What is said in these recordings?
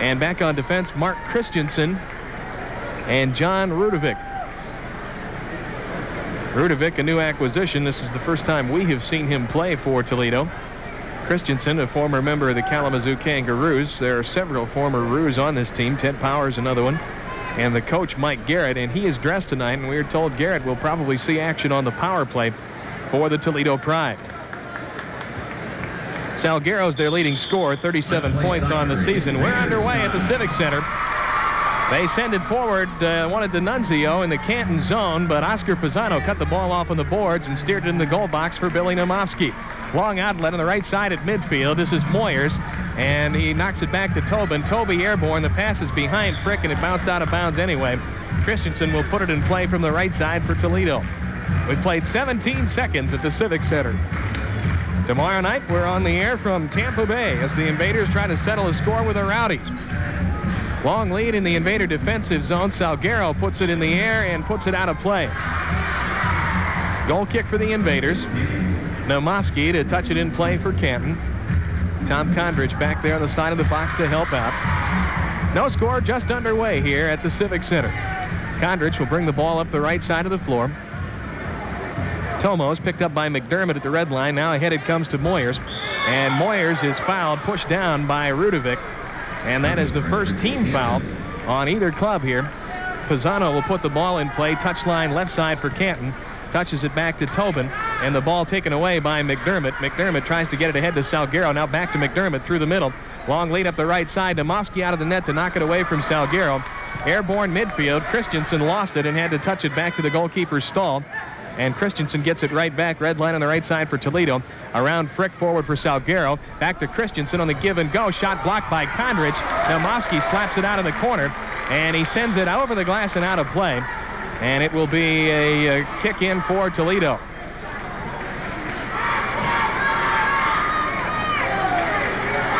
And back on defense, Mark Christensen and John Rudovic. Rudovic, a new acquisition. This is the first time we have seen him play for Toledo. Christensen, a former member of the Kalamazoo Kangaroos. There are several former Roos on this team. Ted Powers, another one. And the coach, Mike Garrett, and he is dressed tonight, and we are told Garrett will probably see action on the power play for the Toledo Pride. Salguero's their leading scorer, 37 points on the season. We're underway at the Civic Center. They send it forward, uh, wanted D'Annunzio in the Canton zone, but Oscar Pisano cut the ball off on the boards and steered it in the goal box for Billy Nomofsky. Long outlet on the right side at midfield. This is Moyers, and he knocks it back to Tobin. Toby airborne. The pass is behind Frick, and it bounced out of bounds anyway. Christensen will put it in play from the right side for Toledo. We've played 17 seconds at the Civic Center. Tomorrow night, we're on the air from Tampa Bay as the Invaders try to settle a score with the Rowdies. Long lead in the Invader defensive zone. Salguero puts it in the air and puts it out of play. Goal kick for the Invaders. Nomoski to touch it in play for Canton. Tom Condrich back there on the side of the box to help out. No score just underway here at the Civic Center. Condrich will bring the ball up the right side of the floor. Tomos picked up by McDermott at the red line. Now ahead it comes to Moyers. And Moyers is fouled, pushed down by Rudovic. And that is the first team foul on either club here. Pisano will put the ball in play. Touchline left side for Canton. Touches it back to Tobin. And the ball taken away by McDermott. McDermott tries to get it ahead to Salguero. Now back to McDermott through the middle. Long lead up the right side. Demoski out of the net to knock it away from Salguero. Airborne midfield. Christensen lost it and had to touch it back to the goalkeeper's Stahl. And Christensen gets it right back. Red line on the right side for Toledo. Around Frick forward for Salguero. Back to Christensen on the give and go. Shot blocked by Condrich. Nomoski slaps it out in the corner. And he sends it over the glass and out of play. And it will be a, a kick in for Toledo.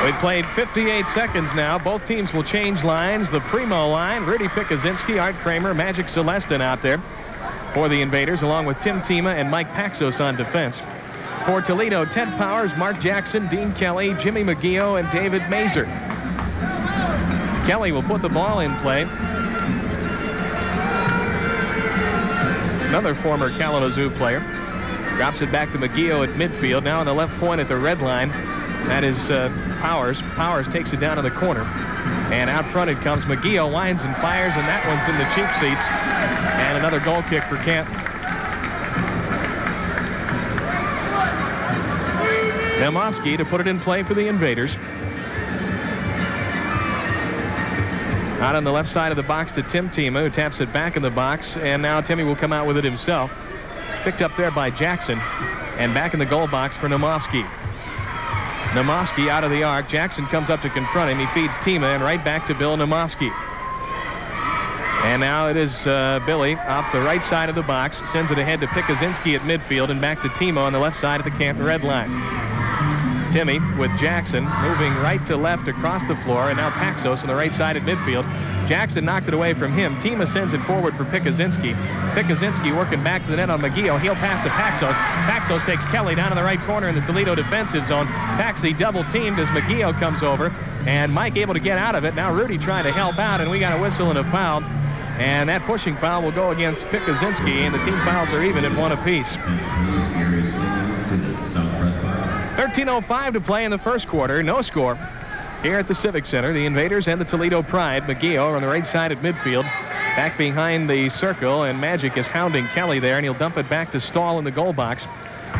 We've played 58 seconds now. Both teams will change lines. The Primo line, Rudy Pikuzinski, Art Kramer, Magic Celestin out there for the Invaders, along with Tim Tima and Mike Paxos on defense. For Toledo, Ted Powers, Mark Jackson, Dean Kelly, Jimmy McGeough, and David Mazer. Kelly will put the ball in play. Another former Kalamazoo player. Drops it back to McGeough at midfield. Now on the left point at the red line. That is uh, Powers. Powers takes it down in the corner. And out front it comes. McGee winds and fires, and that one's in the cheap seats. And another goal kick for Canton. Nemovsky to put it in play for the Invaders. Out on the left side of the box to Tim Tima, who taps it back in the box, and now Timmy will come out with it himself. Picked up there by Jackson, and back in the goal box for Nemovsky. Nemovsky out of the arc. Jackson comes up to confront him. He feeds Tima, and right back to Bill Nemovsky. And now it is uh, Billy off the right side of the box, sends it ahead to Pikuzinski at midfield, and back to Tima on the left side of the Canton red line. Timmy with Jackson moving right to left across the floor, and now Paxos on the right side at midfield. Jackson knocked it away from him. Tima sends it forward for Pikuzinski. Pikuzinski working back to the net on McGee. He'll pass to Paxos. Paxos takes Kelly down in the right corner in the Toledo defensive zone. Paxi double teamed as McGee comes over, and Mike able to get out of it. Now Rudy trying to help out, and we got a whistle and a foul. And that pushing foul will go against Pikuzinski, and the team fouls are even at one apiece. 13.05 to play in the first quarter. No score here at the Civic Center. The Invaders and the Toledo Pride. McGee on the right side at midfield. Back behind the circle, and Magic is hounding Kelly there, and he'll dump it back to Stahl in the goal box.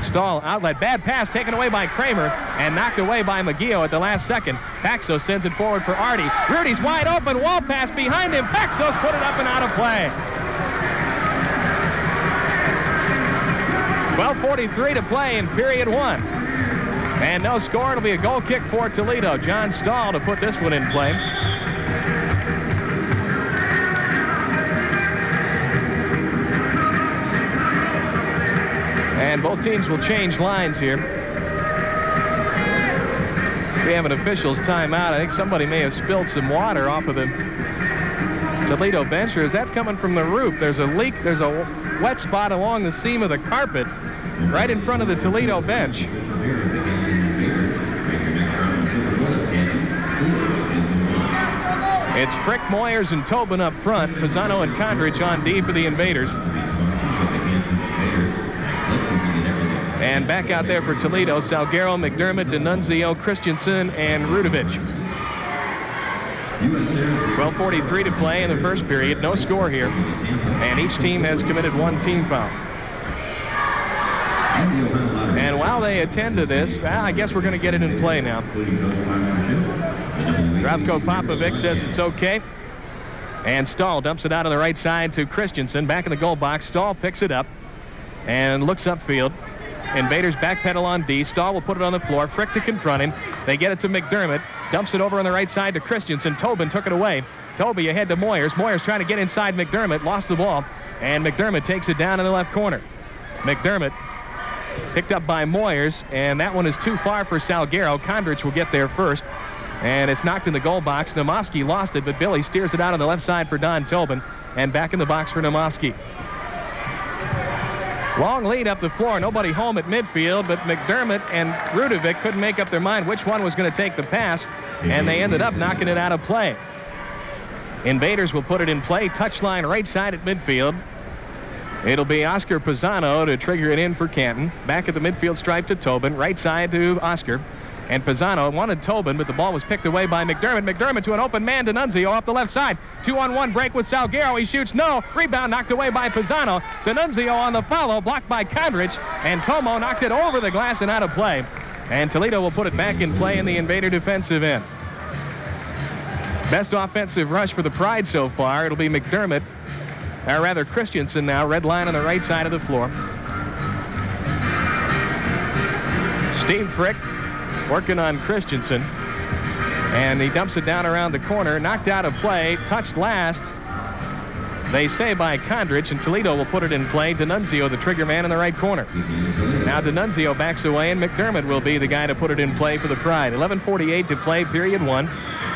Stahl outlet, bad pass taken away by Kramer and knocked away by McGee at the last second. Paxos sends it forward for Artie. Rudy's wide open, wall pass behind him. Paxos put it up and out of play. 12.43 to play in period one. And no score. It'll be a goal kick for Toledo. John Stahl to put this one in play. And both teams will change lines here. We have an official's timeout. I think somebody may have spilled some water off of the Toledo bench, or is that coming from the roof? There's a leak. There's a wet spot along the seam of the carpet right in front of the Toledo bench. It's Frick, Moyers, and Tobin up front. Pisano and Condrich on D for the Invaders. And back out there for Toledo, Salguero, McDermott, D'Annunzio, Christensen, and Rudovic. 12.43 to play in the first period. No score here. And each team has committed one team foul. And while they attend to this, well, I guess we're going to get it in play now. Zdravko Popovic says it's okay. And Stahl dumps it out on the right side to Christensen. Back in the goal box. Stahl picks it up and looks upfield. Invaders backpedal on D. Stahl will put it on the floor. Frick to confront him. They get it to McDermott. Dumps it over on the right side to Christensen. Tobin took it away. Toby ahead to Moyers. Moyers trying to get inside McDermott. Lost the ball. And McDermott takes it down in the left corner. McDermott picked up by Moyers. And that one is too far for Salguero. Condrich will get there first. And it's knocked in the goal box. Nemovsky lost it, but Billy steers it out on the left side for Don Tobin. And back in the box for Nemovsky. Long lead up the floor. Nobody home at midfield, but McDermott and Rudovic couldn't make up their mind which one was going to take the pass, and they ended up knocking it out of play. Invaders will put it in play. Touchline right side at midfield. It'll be Oscar Pisano to trigger it in for Canton. Back at the midfield stripe to Tobin. Right side to Oscar. And Pisano wanted Tobin, but the ball was picked away by McDermott. McDermott to an open man, D'Annunzio off the left side. Two on one break with Salguero. He shoots no. Rebound knocked away by Pisano. D'Annunzio on the follow, blocked by Condrich. And Tomo knocked it over the glass and out of play. And Toledo will put it back in play in the Invader defensive end. Best offensive rush for the Pride so far. It'll be McDermott, or rather Christensen now, red line on the right side of the floor. Steve Frick working on Christensen. And he dumps it down around the corner, knocked out of play, touched last. They say by Condrich, and Toledo will put it in play. D'Annunzio, the trigger man in the right corner. Mm-hmm. Now D'Annunzio backs away, and McDermott will be the guy to put it in play for the Pride. 11.48 to play, period one.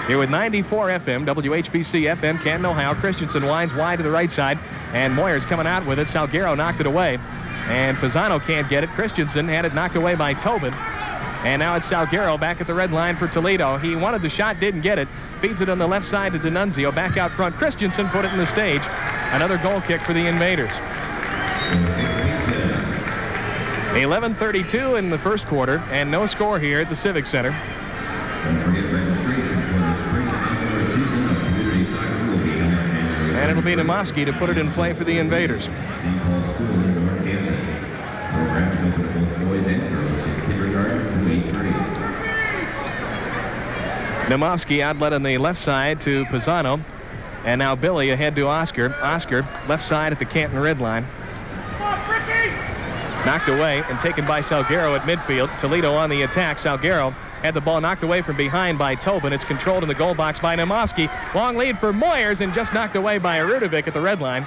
Here with 94 FM, WHBC FM, Canton, Ohio. Christensen winds wide to the right side, and Moyer's coming out with it. Salguero knocked it away, and Pisano can't get it. Christensen had it knocked away by Tobin. And now it's Salguero back at the red line for Toledo. He wanted the shot, didn't get it. Feeds it on the left side to D'Annunzio. Back out front. Christensen put it in the stage. Another goal kick for the Invaders. 11.32 in the first quarter, and no score here at the Civic Center. And it'll be Namofsky to put it in play for the Invaders. Namofsky outlet on the left side to Pisano. And now Billy ahead to Oscar. Oscar left side at the Canton red line. Knocked away and taken by Salguero at midfield. Toledo on the attack. Salguero had the ball knocked away from behind by Tobin. It's controlled in the goal box by Namofsky. Long lead for Moyers and just knocked away by Rudovic at the red line.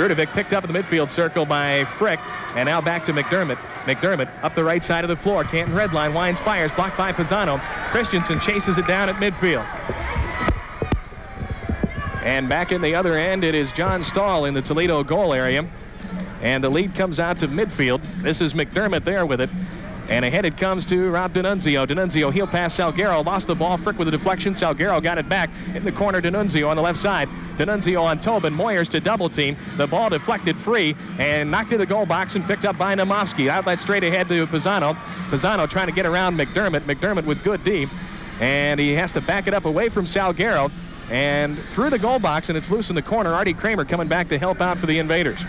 Rudovic picked up in the midfield circle by Frick. And now back to McDermott. McDermott up the right side of the floor. Canton red line. Winds fires. Blocked by Pisano. Christensen chases it down at midfield. And back in the other end, it is John Stahl in the Toledo goal area. And the lead comes out to midfield. This is McDermott there with it. And ahead it comes to Rob D'Annunzio. D'Annunzio heel pass Salguero. Lost the ball. Frick with a deflection. Salguero got it back in the corner. D'Annunzio on the left side. D'Annunzio on Tobin. Moyers to double team. The ball deflected free and knocked to the goal box and picked up by Namofsky. Outlet straight ahead to Pisano. Pisano trying to get around McDermott. McDermott with good D. And he has to back it up away from Salguero and through the goal box, and it's loose in the corner. Artie Kramer coming back to help out for the Invaders.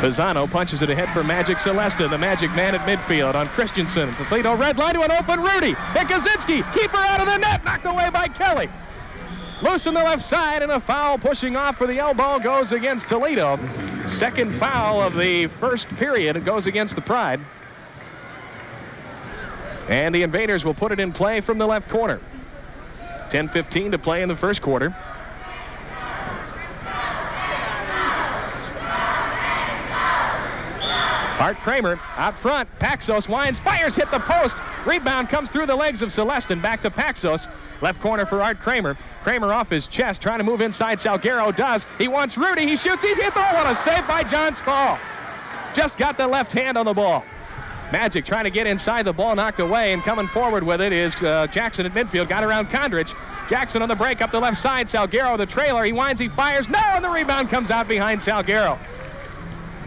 Pisano punches it ahead for Magic Celestin, the Magic man at midfield on Christensen. Toledo red line to an open Rudy. Pikuzinski, keeper out of the net, knocked away by Kelly. Loose on the left side, and a foul pushing off for the elbow goes against Toledo. Second foul of the first period. It goes against the Pride. And the Invaders will put it in play from the left corner. 10-15 to play in the first quarter. Art Kramer out front. Paxos winds, fires, hit the post. Rebound comes through the legs of Celestin. Back to Paxos. Left corner for Art Kramer. Kramer off his chest, trying to move inside. Salguero does. He wants Rudy. He shoots. He's hit the. What a save by John Stahl. Just got the left hand on the ball. Magic trying to get inside the ball, knocked away, and coming forward with it is uh, Jackson at midfield. Got around Kondrich. Jackson on the break up the left side. Salguero, the trailer. He winds, he fires. No, and the rebound comes out behind Salguero.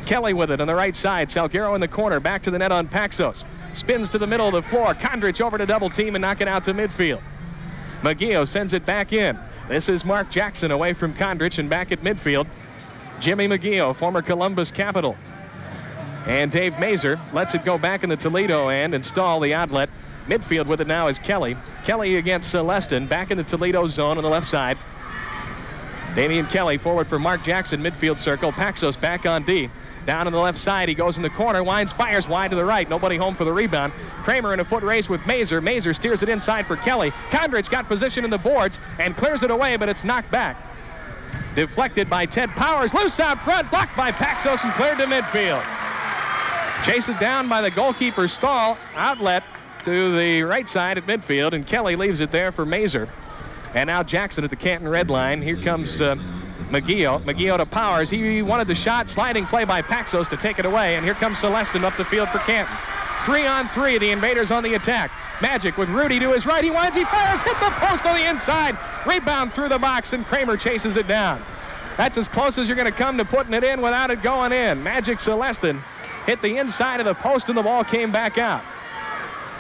Kelly with it on the right side. Salguero in the corner. Back to the net on Paxos. Spins to the middle of the floor. Kondrich over to double team and knock it out to midfield. McGeough sends it back in. This is Mark Jackson away from Kondrich and back at midfield. Jimmy McGeough, former Columbus Capital. And Dave Mazer lets it go back in the Toledo and install the outlet. Midfield with it now is Kelly. Kelly against Celestin, back in the Toledo zone on the left side. Damian Kelly forward for Mark Jackson, midfield circle. Paxos back on D. Down on the left side, he goes in the corner, winds, fires wide to the right. Nobody home for the rebound. Kramer in a foot race with Mazer. Mazer steers it inside for Kelly. Kondrich got position in the boards and clears it away, but it's knocked back. Deflected by Ted Powers. Loose out front, blocked by Paxos and cleared to midfield. Chased down by the goalkeeper Stahl. Outlet to the right side at midfield, and Kelly leaves it there for Mazer. And now Jackson at the Canton red line. Here comes uh, McGeough. McGeough to Powers. He wanted the shot. Sliding play by Paxos to take it away. And here comes Celestin up the field for Canton. Three on three. The Invaders on the attack. Magic with Rudy to his right. He winds. He fires. Hit the post on the inside. Rebound through the box, and Kramer chases it down. That's as close as you're going to come to putting it in without it going in. Magic Celestin hit the inside of the post, and the ball came back out.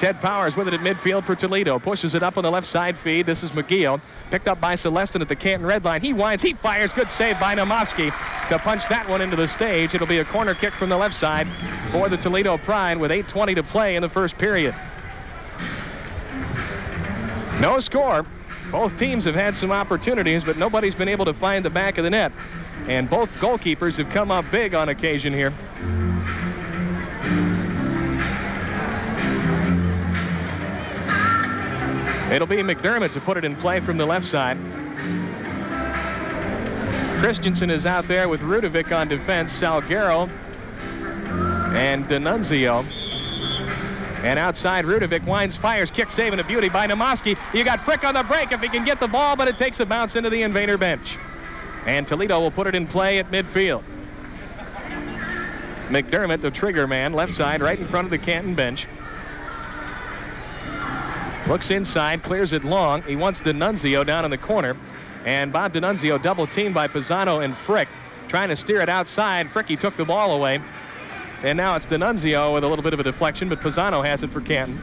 Ted Powers with it at midfield for Toledo. Pushes it up on the left side feed. This is McGeough. Picked up by Celestin at the Canton red line. He winds. He fires. Good save by Namofsky to punch that one into the stage. It'll be a corner kick from the left side for the Toledo Pride with 8.20 to play in the first period. No score. Both teams have had some opportunities, but nobody's been able to find the back of the net. And both goalkeepers have come up big on occasion here. It'll be McDermott to put it in play from the left side. Christensen is out there with Rudovic on defense, Salguero and D'Annunzio. And outside, Rudovic winds, fires, kick, saving a beauty by Namofsky. You got Frick on the break if he can get the ball, but it takes a bounce into the invader bench. And Toledo will put it in play at midfield. McDermott, the trigger man, left side, right in front of the Canton bench. Looks inside, clears it long. He wants D'Annunzio down in the corner. And Bob D'Annunzio double teamed by Pisano and Frick. Trying to steer it outside. Fricky took the ball away. And now it's D'Annunzio with a little bit of a deflection, but Pisano has it for Canton.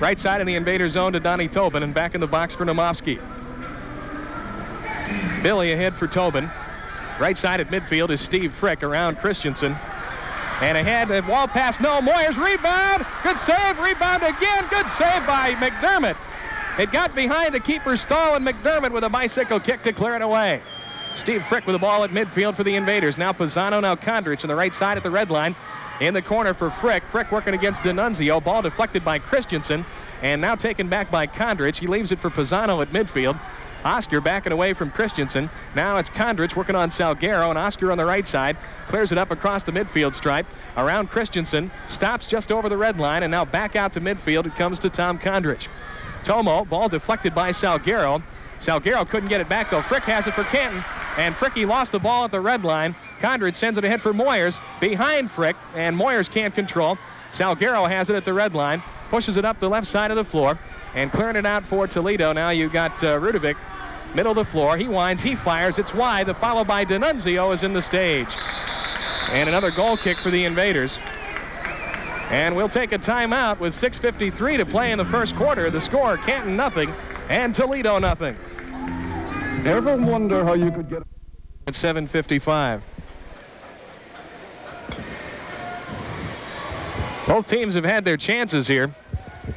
Right side in the invader zone to Donnie Tobin and back in the box for Namofsky. Billy ahead for Tobin. Right side at midfield is Steve Frick around Christensen. And ahead, the wall pass, no. Moyers rebound. Good save, rebound again. Good save by McDermott. It got behind the keeper Stahl, and McDermott with a bicycle kick to clear it away. Steve Frick with the ball at midfield for the Invaders. Now Pisano, now Kondrich on the right side at the red line. In the corner for Frick. Frick working against D'Annunzio. Ball deflected by Christensen. And now taken back by Kondrich. He leaves it for Pisano at midfield. Oscar backing away from Christensen. Now it's Kondrich working on Salguero, and Oscar on the right side clears it up across the midfield stripe. Around Christensen, stops just over the red line, and now back out to midfield. It comes to Tom Kondrich. Tomo, ball deflected by Salguero. Salguero couldn't get it back, though. Frick has it for Canton, and Fricky lost the ball at the red line. Kondrich sends it ahead for Moyers, behind Frick, and Moyers can't control. Salguero has it at the red line, pushes it up the left side of the floor, and clearing it out for Toledo. Now you've got uh, Rudovic Middle of the floor. He winds, he fires. It's wide. The follow by D'Annunzio is in the stage. And another goal kick for the Invaders. And we'll take a timeout with 6.53 to play in the first quarter. The score, Canton nothing and Toledo nothing. Ever wonder how you could get... At 7.55. Both teams have had their chances here,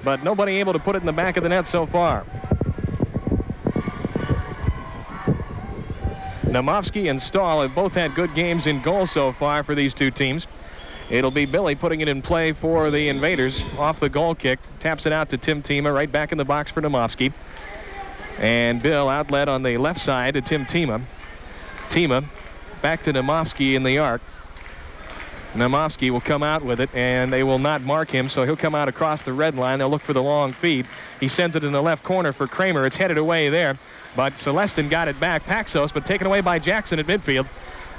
but nobody able to put it in the back of the net so far. Namovsky and Stahl have both had good games in goal so far for these two teams. It'll be Billy putting it in play for the Invaders off the goal kick. Taps it out to Tim Tima right back in the box for Namovsky. And Bill outlet on the left side to Tim Tima. Tima back to Namovsky in the arc. Namovsky will come out with it, and they will not mark him, so he'll come out across the red line. They'll look for the long feed. He sends it in the left corner for Kramer. It's headed away there, but Celestin got it back. Paxos, but taken away by Jackson at midfield.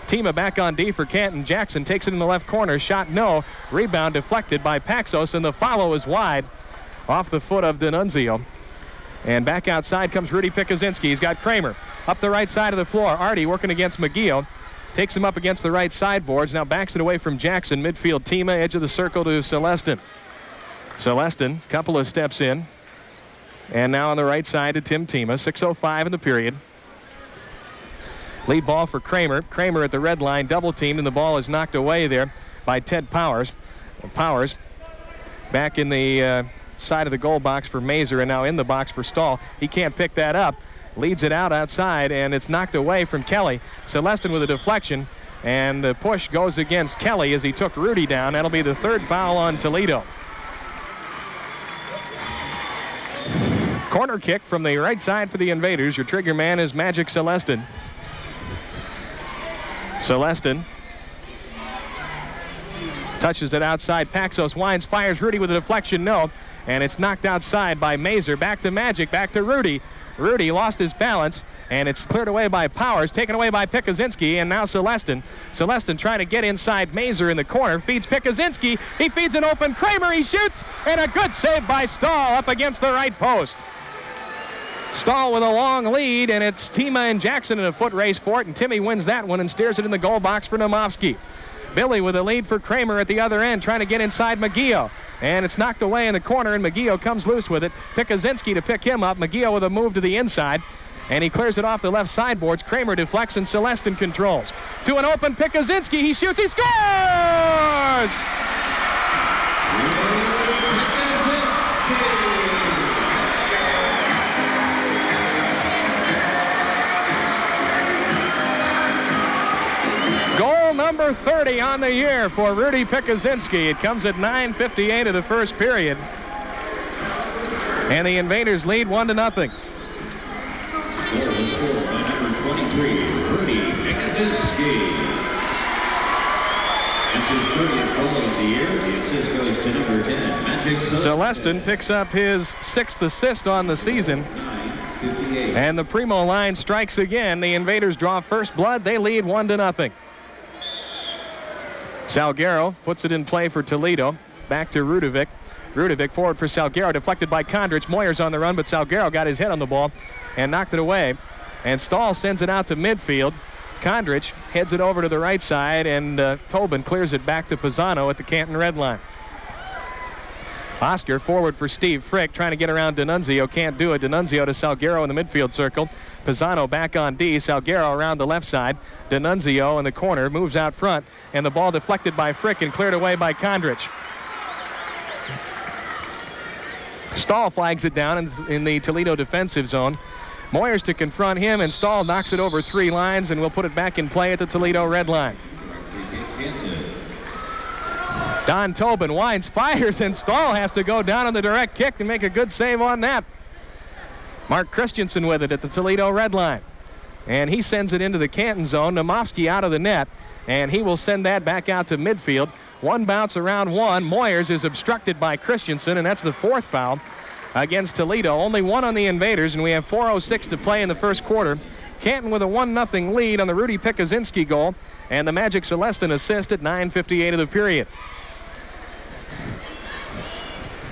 Tima back on D for Canton. Jackson takes it in the left corner. Shot no. Rebound deflected by Paxos, and the follow is wide off the foot of D'Annunzio. And back outside comes Rudy Pikuzinski. He's got Kramer up the right side of the floor. Artie working against McGee. Takes him up against the right sideboards. Now backs it away from Jackson. Midfield Tima, edge of the circle to Celestin. Celestin, couple of steps in. And now on the right side to Tim Tima. 6.05 in the period. Lead ball for Kramer. Kramer at the red line, double teamed, and the ball is knocked away there by Ted Powers. Powers back in the uh, side of the goal box for Mazer and now in the box for Stahl. He can't pick that up leads it out outside, and it's knocked away from Kelly. Celestin with a deflection, and the push goes against Kelly as he took Rudy down. That'll be the third foul on Toledo. Corner kick from the right side for the Invaders. Your trigger man is Magic Celestin. Celestin touches it outside. Paxos winds, fires Rudy with a deflection, no. And it's knocked outside by Mazer. Back to Magic, back to Rudy. Rudy lost his balance, and it's cleared away by Powers, taken away by Pikuzinski, and now Celestin. Celestin trying to get inside Mazer in the corner, feeds Pikuzinski. He feeds an open Kramer. He shoots, and a good save by Stahl up against the right post. Stahl with a long lead, and it's Tima and Jackson in a foot race for it, and Timmy wins that one and steers it in the goal box for Namovsky. Billy with a lead for Kramer at the other end, trying to get inside McGee. And it's knocked away in the corner, and McGee comes loose with it. Pikuzinski to pick him up. McGee with a move to the inside. And he clears it off the left sideboards. Kramer deflects, and Celestin controls. To an open Pikuzinski. He shoots. He scores! Number 30 on the year for Rudy Pikuzinski. It comes at 9.58 of the first period. And the Invaders lead 1 to nothing. number 23, Rudy Pikuzinski. That's his 30th goal of the year. The assist goes to number 10, Magic Celestin picks up his sixth assist on the season. And the Primo line strikes again. The Invaders draw first blood. They lead 1 to nothing. Salguero puts it in play for Toledo. Back to Rudovic. Rudovic forward for Salguero, deflected by Kondrich. Moyer's on the run, but Salguero got his head on the ball and knocked it away. And Stahl sends it out to midfield. Kondrich heads it over to the right side, and uh, Tobin clears it back to Pisano at the Canton red line. Oscar forward for Steve Frick, trying to get around D'Annunzio. Can't do it. D'Annunzio to Salguero in the midfield circle. Pisano back on D. Salguero around the left side. D'Annunzio in the corner moves out front, and the ball deflected by Frick and cleared away by Kondrich. Stahl flags it down in, in the Toledo defensive zone. Moyers to confront him, and Stahl knocks it over three lines, and will put it back in play at the Toledo red line. Don Tobin winds, fires, and Stahl has to go down on the direct kick and make a good save on that. Mark Christensen with it at the Toledo red line. And he sends it into the Canton zone. Namovsky out of the net, and he will send that back out to midfield. One bounce around one. Moyers is obstructed by Christensen, and that's the fourth foul against Toledo. Only one on the Invaders, and we have 4.06 to play in the first quarter. Canton with a 1-0 lead on the Rudy Pikuzinski goal, and the Magic Celestin assist at 9.58 of the period.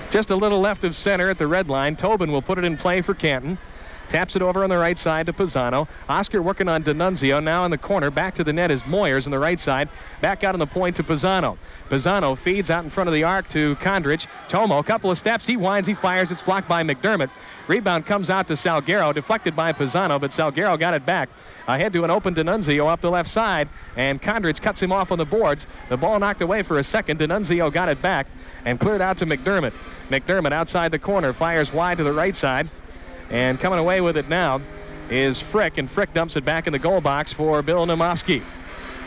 Just a little left of center at the red line. Tobin will put it in play for Canton. Taps it over on the right side to Pisano. Oscar working on D'Annunzio. Now in the corner. Back to the net is Moyers on the right side. Back out on the point to Pisano. Pisano feeds out in front of the arc to Kondrich. Tomo, a couple of steps. He winds. He fires. It's blocked by McDermott. Rebound comes out to Salguero. Deflected by Pisano, but Salguero got it back. Ahead to an open D'Annunzio up the left side. And Kondrich cuts him off on the boards. The ball knocked away for a second. D'Annunzio got it back and cleared out to McDermott. McDermott outside the corner. Fires wide to the right side. And coming away with it now is Frick, and Frick dumps it back in the goal box for Bill Namovsky.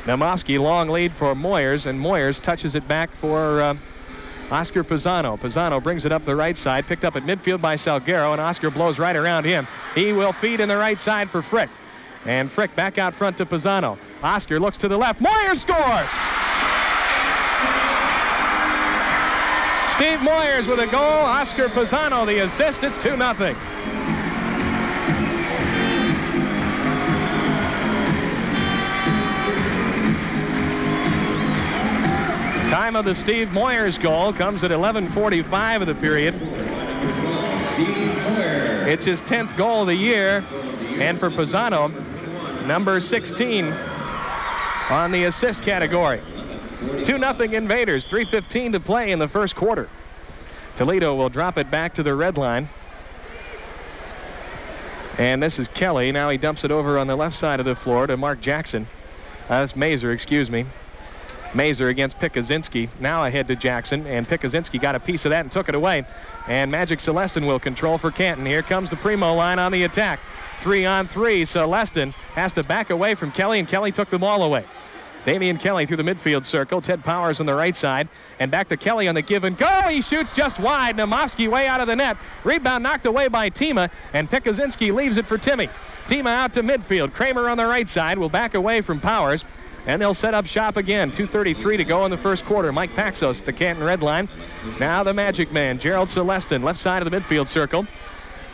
Namovsky, long lead for Moyers, and Moyers touches it back for uh, Oscar Pisano. Pisano brings it up the right side, picked up at midfield by Salguero, and Oscar blows right around him. He will feed in the right side for Frick. And Frick back out front to Pisano. Oscar looks to the left. Moyers scores! Steve Moyers with a goal. Oscar Pisano the assist. It's 2 0. Time of the Steve Moyers goal comes at 11:45 of the period. It's his 10th goal of the year, and for Pisano, number 16 on the assist category. 2-0 Invaders, 3.15 to play in the first quarter. Toledo will drop it back to the red line. And this is Kelly. Now he dumps it over on the left side of the floor to Mark Jackson. Uh, that's Mazer, excuse me. Mazer against Pikuzinski. Now ahead to Jackson, and Pikuzinski got a piece of that and took it away. And Magic Celestin will control for Canton. Here comes the Primo line on the attack. Three on three. Celestin has to back away from Kelly, and Kelly took the ball away. Damian Kelly through the midfield circle. Ted Powers on the right side. And back to Kelly on the give and go. He shoots just wide. Namovsky way out of the net. Rebound knocked away by Tima. And Pikuzinski leaves it for Timmy. Tima out to midfield. Kramer on the right side will back away from Powers. And they'll set up shop again. 2.33 to go in the first quarter. Mike Paxos at the Canton red line. Now the Magic Man, Gerald Celestin, left side of the midfield circle.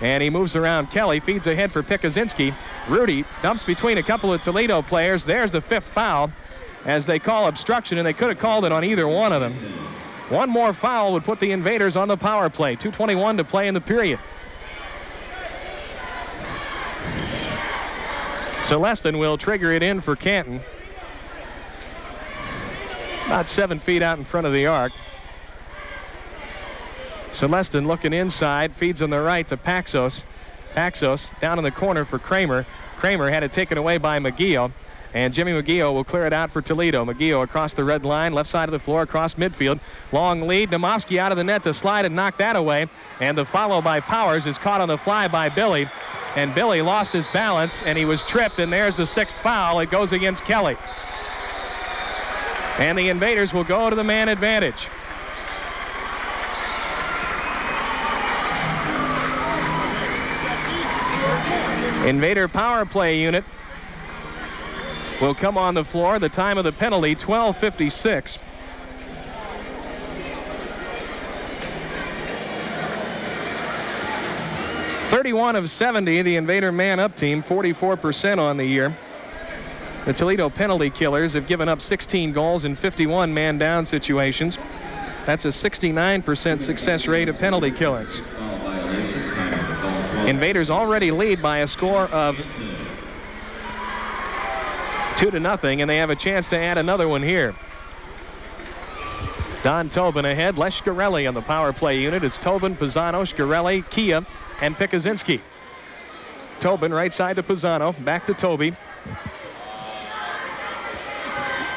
And he moves around Kelly, feeds ahead for Pikuzinski. Rudy dumps between a couple of Toledo players. There's the fifth foul as they call obstruction, and they could have called it on either one of them. One more foul would put the Invaders on the power play. 2.21 to play in the period. Celestin will trigger it in for Canton. About seven feet out in front of the arc. Celestin looking inside, feeds on the right to Paxos. Paxos down in the corner for Kramer. Kramer had it taken away by McGeough. And Jimmy McGeough will clear it out for Toledo. McGeough across the red line, left side of the floor, across midfield. Long lead. Namovsky out of the net to slide and knock that away. And the follow by Powers is caught on the fly by Billy. And Billy lost his balance, and he was tripped, and there's the sixth foul. It goes against Kelly. And the Invaders will go to the man advantage. Invader power play unit will come on the floor. The time of the penalty, 12.56. Thirty-one of 70, the Invader man-up team, 44% on the year. The Toledo penalty killers have given up 16 goals in 51 man-down situations. That's a 69% success rate of penalty killings. Invaders already lead by a score of two to nothing, and they have a chance to add another one here. Don Tobin ahead. Les Shkreli on the power play unit. It's Tobin, Pisano, Shkreli, Kia, and Pikuzinski. Tobin right side to Pisano. Back to Toby.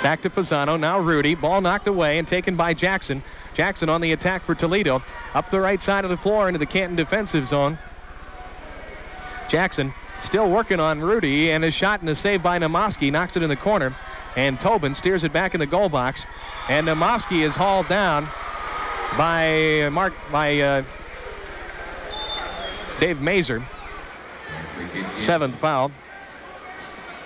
Back to Pisano. Now Rudy. Ball knocked away and taken by Jackson. Jackson on the attack for Toledo. Up the right side of the floor into the Canton defensive zone. Jackson still working on Rudy and a shot and a save by Namovsky knocks it in the corner. And Tobin steers it back in the goal box. And Namovsky is hauled down by Mark by uh, Dave Mazer. Seventh foul.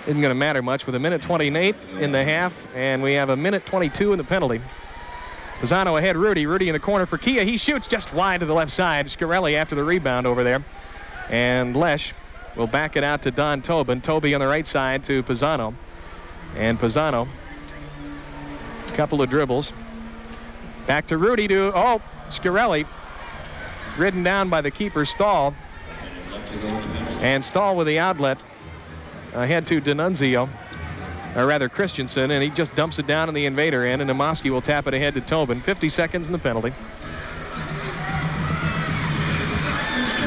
Isn't going to matter much with a minute 28 in the half, and we have a minute 22 in the penalty. Pisano ahead, Rudy. Rudy in the corner for Kia. He shoots just wide to the left side. Shkreli after the rebound over there. And Lesh will back it out to Don Tobin. Toby on the right side to Pisano. And Pisano, a couple of dribbles. Back to Rudy to, oh, Shkreli. Ridden down by the keeper, Stahl. And Stahl with the outlet ahead to D'Annunzio, or rather Christensen, and he just dumps it down in the invader end, and Namovsky will tap it ahead to Tobin. 50 seconds in the penalty.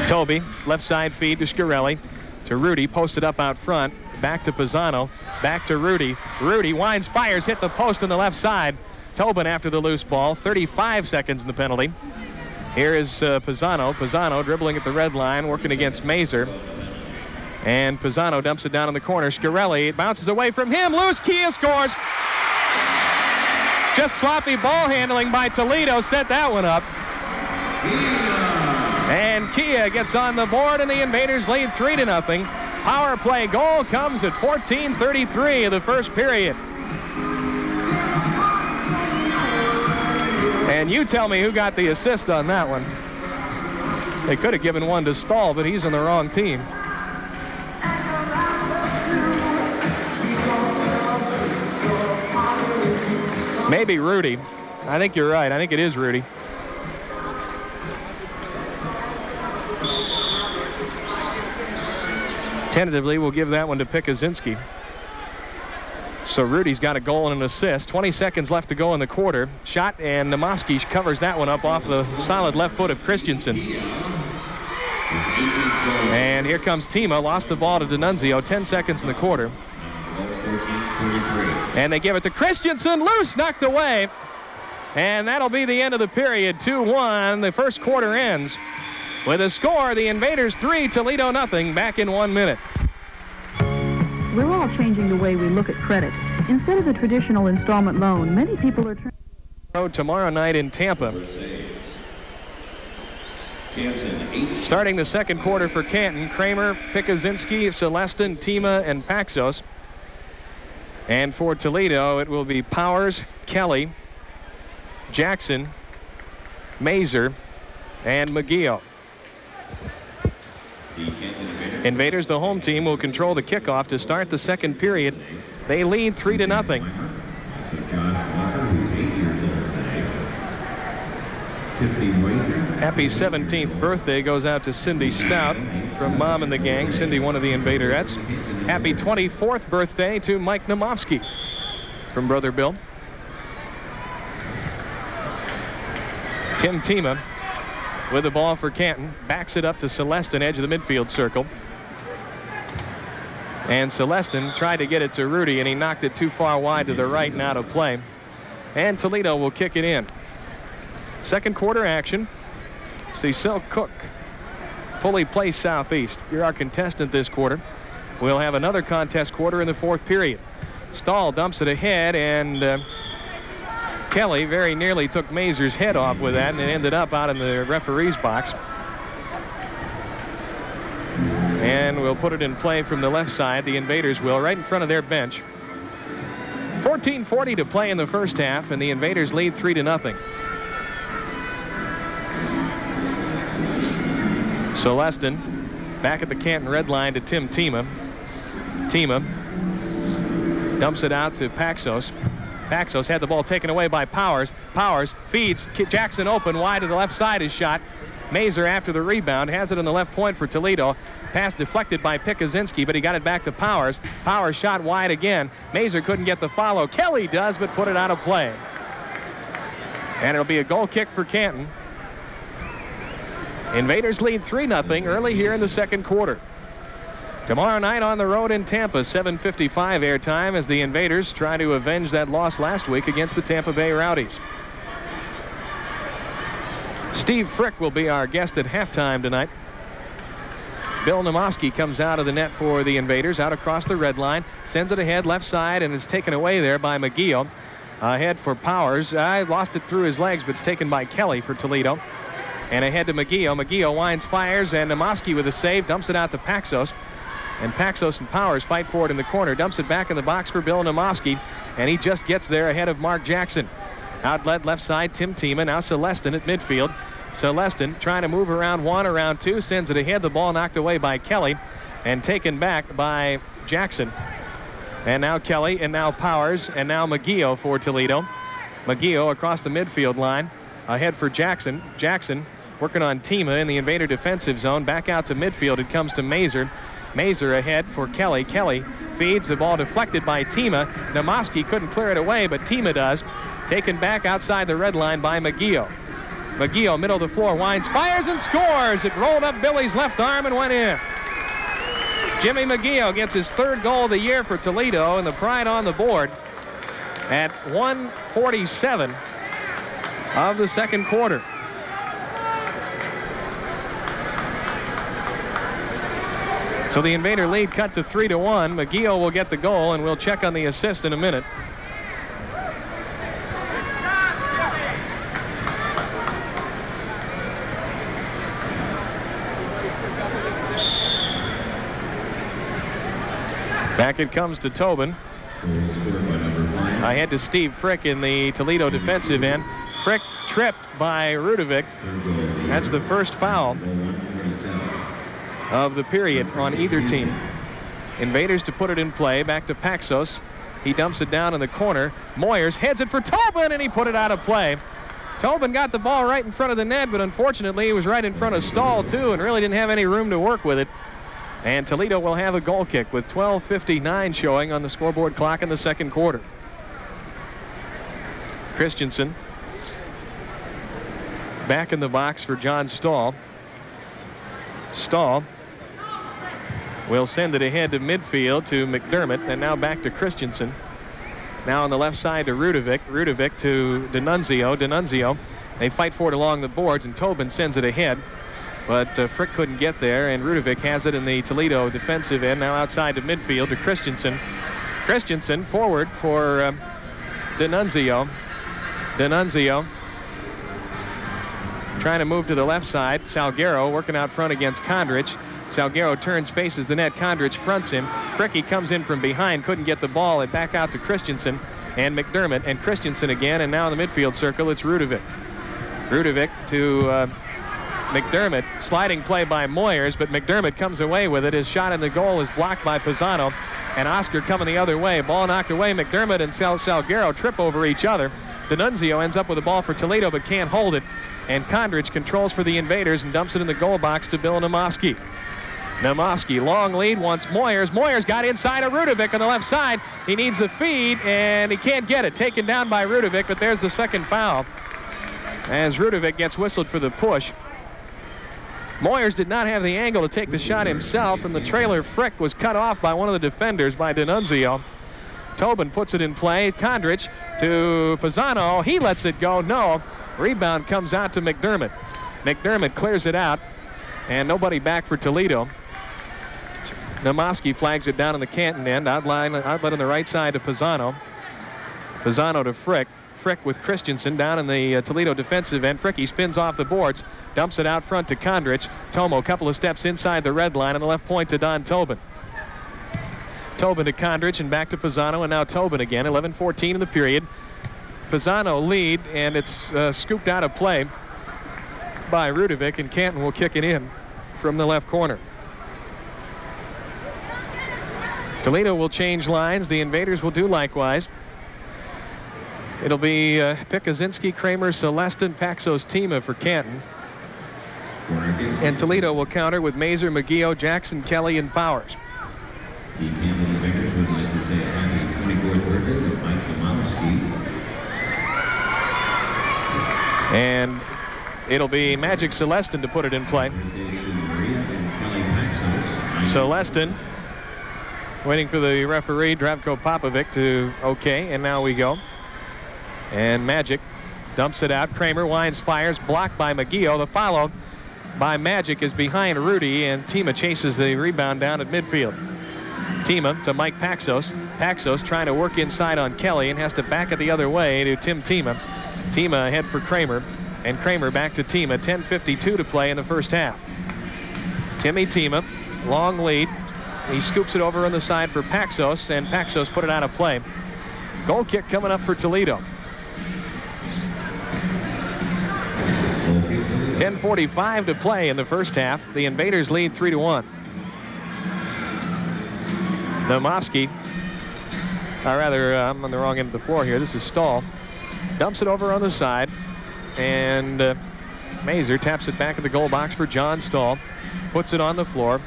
Toby, left side feed to Shkreli, to Rudy, posted up out front, back to Pisano, back to Rudy. Rudy winds, fires, hit the post on the left side. Tobin after the loose ball, 35 seconds in the penalty. Here is uh, Pisano. Pisano dribbling at the red line, working against Mazer. And Pisano dumps it down in the corner. Shkreli bounces away from him. Loose. Kia scores. Just sloppy ball handling by Toledo set that one up. And Kia gets on the board, and the Invaders lead 3 to nothing. Power play goal comes at 14:33 of the first period. And you tell me who got the assist on that one. They could have given one to Stahl, but he's on the wrong team. Maybe Rudy. I think you're right. I think it is Rudy. Tentatively, we'll give that one to Pikuzinski. So Rudy's got a goal and an assist. 20 seconds left to go in the quarter. Shot, and Namovsky covers that one up off the solid left foot of Christensen. And here comes Tima. Lost the ball to D'Annunzio. 10 seconds in the quarter. And they give it to Christensen. Loose, knocked away. And that'll be the end of the period. 2-1. The first quarter ends with a score. The Invaders 3, Toledo nothing. Back in one minute. We're all changing the way we look at credit. Instead of the traditional installment loan, many people are turning. Road tomorrow night in Tampa. Starting the second quarter for Canton, Kramer, Pikuzinski, Celestin, Tima, and Paxos. And for Toledo, it will be Powers, Kelly, Jackson, Mazer, and McGeough. Invaders, the home team, will control the kickoff to start the second period. They lead three to nothing. Happy 17th birthday goes out to Cindy Stout from Mom and the Gang. Cindy, one of the Invaderettes. Happy 24th birthday to Mike Namovsky from Brother Bill. Tim Tima with the ball for Canton. Backs it up to Celestin, edge of the midfield circle. And Celestin tried to get it to Rudy, and he knocked it too far wide to the right and out of play. And Toledo will kick it in. Second quarter action. Cecil Cook, fully placed southeast. You're our contestant this quarter. We'll have another contest quarter in the fourth period. Stahl dumps it ahead, and uh, Kelly very nearly took Mazer's head off with that, and it ended up out in the referee's box. And we'll put it in play from the left side. The Invaders will, right in front of their bench. 14:40 to play in the first half, and the Invaders lead three to nothing. Celestin back at the Canton red line to Tim Tima. Tima dumps it out to Paxos. Paxos had the ball taken away by Powers. Powers feeds Jackson open wide to the left side his shot. Mazer after the rebound has it on the left point for Toledo. Pass deflected by Pikuzinski, but he got it back to Powers. Powers shot wide again. Mazer couldn't get the follow. Kelly does, but put it out of play. And it'll be a goal kick for Canton. Invaders lead 3-0 early here in the second quarter. Tomorrow night on the road in Tampa, 7.55 airtime as the Invaders try to avenge that loss last week against the Tampa Bay Rowdies. Steve Frick will be our guest at halftime tonight. Bill Namoski comes out of the net for the Invaders, out across the red line, sends it ahead left side, and is taken away there by McGeough. Ahead for Powers. I lost it through his legs, but it's taken by Kelly for Toledo. And ahead to McGeough. McGeough winds, fires, and Namoski with a save, dumps it out to Paxos. And Paxos and Powers fight for it in the corner, dumps it back in the box for Bill Namoski, and he just gets there ahead of Mark Jackson. Outlet left side, Tim Tima. Now Celestin at midfield. Celestin trying to move around one, around two, sends it ahead. The ball knocked away by Kelly and taken back by Jackson. And now Kelly, and now Powers, and now McGeough for Toledo. McGeough across the midfield line. Ahead for Jackson. Jackson working on Tima in the invader defensive zone. Back out to midfield. It comes to Mazer. Mazer ahead for Kelly. Kelly feeds the ball deflected by Tima. Namoski couldn't clear it away, but Tima does. Taken back outside the red line by McGeough. McGeough, middle of the floor, winds, fires, and scores. It rolled up Billy's left arm and went in. Jimmy McGeough gets his third goal of the year for Toledo, and the pride on the board at 147 of the second quarter. So the Invader lead cut to 3 to 1. McGeough will get the goal, and we'll check on the assist in a minute. Back it comes to Tobin. I head to Steve Frick in the Toledo defensive end. Frick tripped by Rudovic. That's the first foul of the period on either team. Invaders to put it in play. Back to Paxos. He dumps it down in the corner. Moyers heads it for Tobin, and he put it out of play. Tobin got the ball right in front of the net, but unfortunately he was right in front of Stahl, too, and really didn't have any room to work with it. And Toledo will have a goal kick with 12.59 showing on the scoreboard clock in the second quarter. Christensen back in the box for John Stahl. Stahl will send it ahead to midfield to McDermott and now back to Christensen. Now on the left side to Rudovic. Rudovic to Denunzio. Denunzio. They fight for it along the boards and Tobin sends it ahead. But uh, Frick couldn't get there, and Rudovic has it in the Toledo defensive end, now outside to midfield to Christensen. Christensen forward for um, Denunzio. Denunzio trying to move to the left side. Salguero working out front against Kondrich. Salguero turns, faces the net. Kondrich fronts him. Fricky comes in from behind, couldn't get the ball, and back out to Christensen and McDermott, and Christensen again, and now in the midfield circle, it's Rudovic. Rudovic to uh, McDermott. Sliding play by Moyers, but McDermott comes away with it. His shot in the goal is blocked by Pisano. And Oscar coming the other way. Ball knocked away. McDermott and Sal Salguero trip over each other. Denunzio ends up with the ball for Toledo, but can't hold it. And Kondrich controls for the Invaders and dumps it in the goal box to Bill Namoski. Namoski, long lead, wants Moyers. Moyers got inside of Rudovic on the left side. He needs the feed, and he can't get it. Taken down by Rudovic, but there's the second foul. As Rudovic gets whistled for the push. Moyers did not have the angle to take the shot himself, and the trailer Frick was cut off by one of the defenders by Denunzio. Tobin puts it in play. Kondrich to Pisano. He lets it go. No. Rebound comes out to McDermott. McDermott clears it out, and nobody back for Toledo. Namoski flags it down in the Canton end. Outline, outlet on the right side to Pisano. Pisano to Frick. Frick with Christensen down in the uh, Toledo defensive end. Fricky spins off the boards, dumps it out front to Kondrich. Tomo, a couple of steps inside the red line on the left point to Don Tobin. Tobin to Kondrich and back to Pisano, and now Tobin again. 11-14 in the period. Pisano lead, and it's uh, scooped out of play by Rudovic, and Canton will kick it in from the left corner. Toledo will change lines. The Invaders will do likewise. It'll be uh, Kramer, Celestin, Paxos, Tima for Canton. And Toledo will counter with Mazer, McGeough, Jackson, Kelly, and Powers. The Canton Invaders would like to say happy 24th birthday to Mike Domowski. And it'll be Magic Celestin to put it in play. Celestin waiting for the referee, Dravko Popovic, to okay, and now we go. And Magic dumps it out. Kramer winds, fires, blocked by McGeough. The follow by Magic is behind Rudy, and Tima chases the rebound down at midfield. Tima to Mike Paxos. Paxos trying to work inside on Kelly and has to back it the other way to Tim Tima. Tima ahead for Kramer, and Kramer back to Tima. 10.52 to play in the first half. Timmy Tima, long lead. He scoops it over on the side for Paxos, and Paxos put it out of play. Goal kick coming up for Toledo. 10.45 to play in the first half. The Invaders lead 3 to 1. Nomovsky, or rather, uh, I'm on the wrong end of the floor here. This is Stahl. Dumps it over on the side, and uh, Mazer taps it back at the goal box for John Stahl. Puts it on the floor.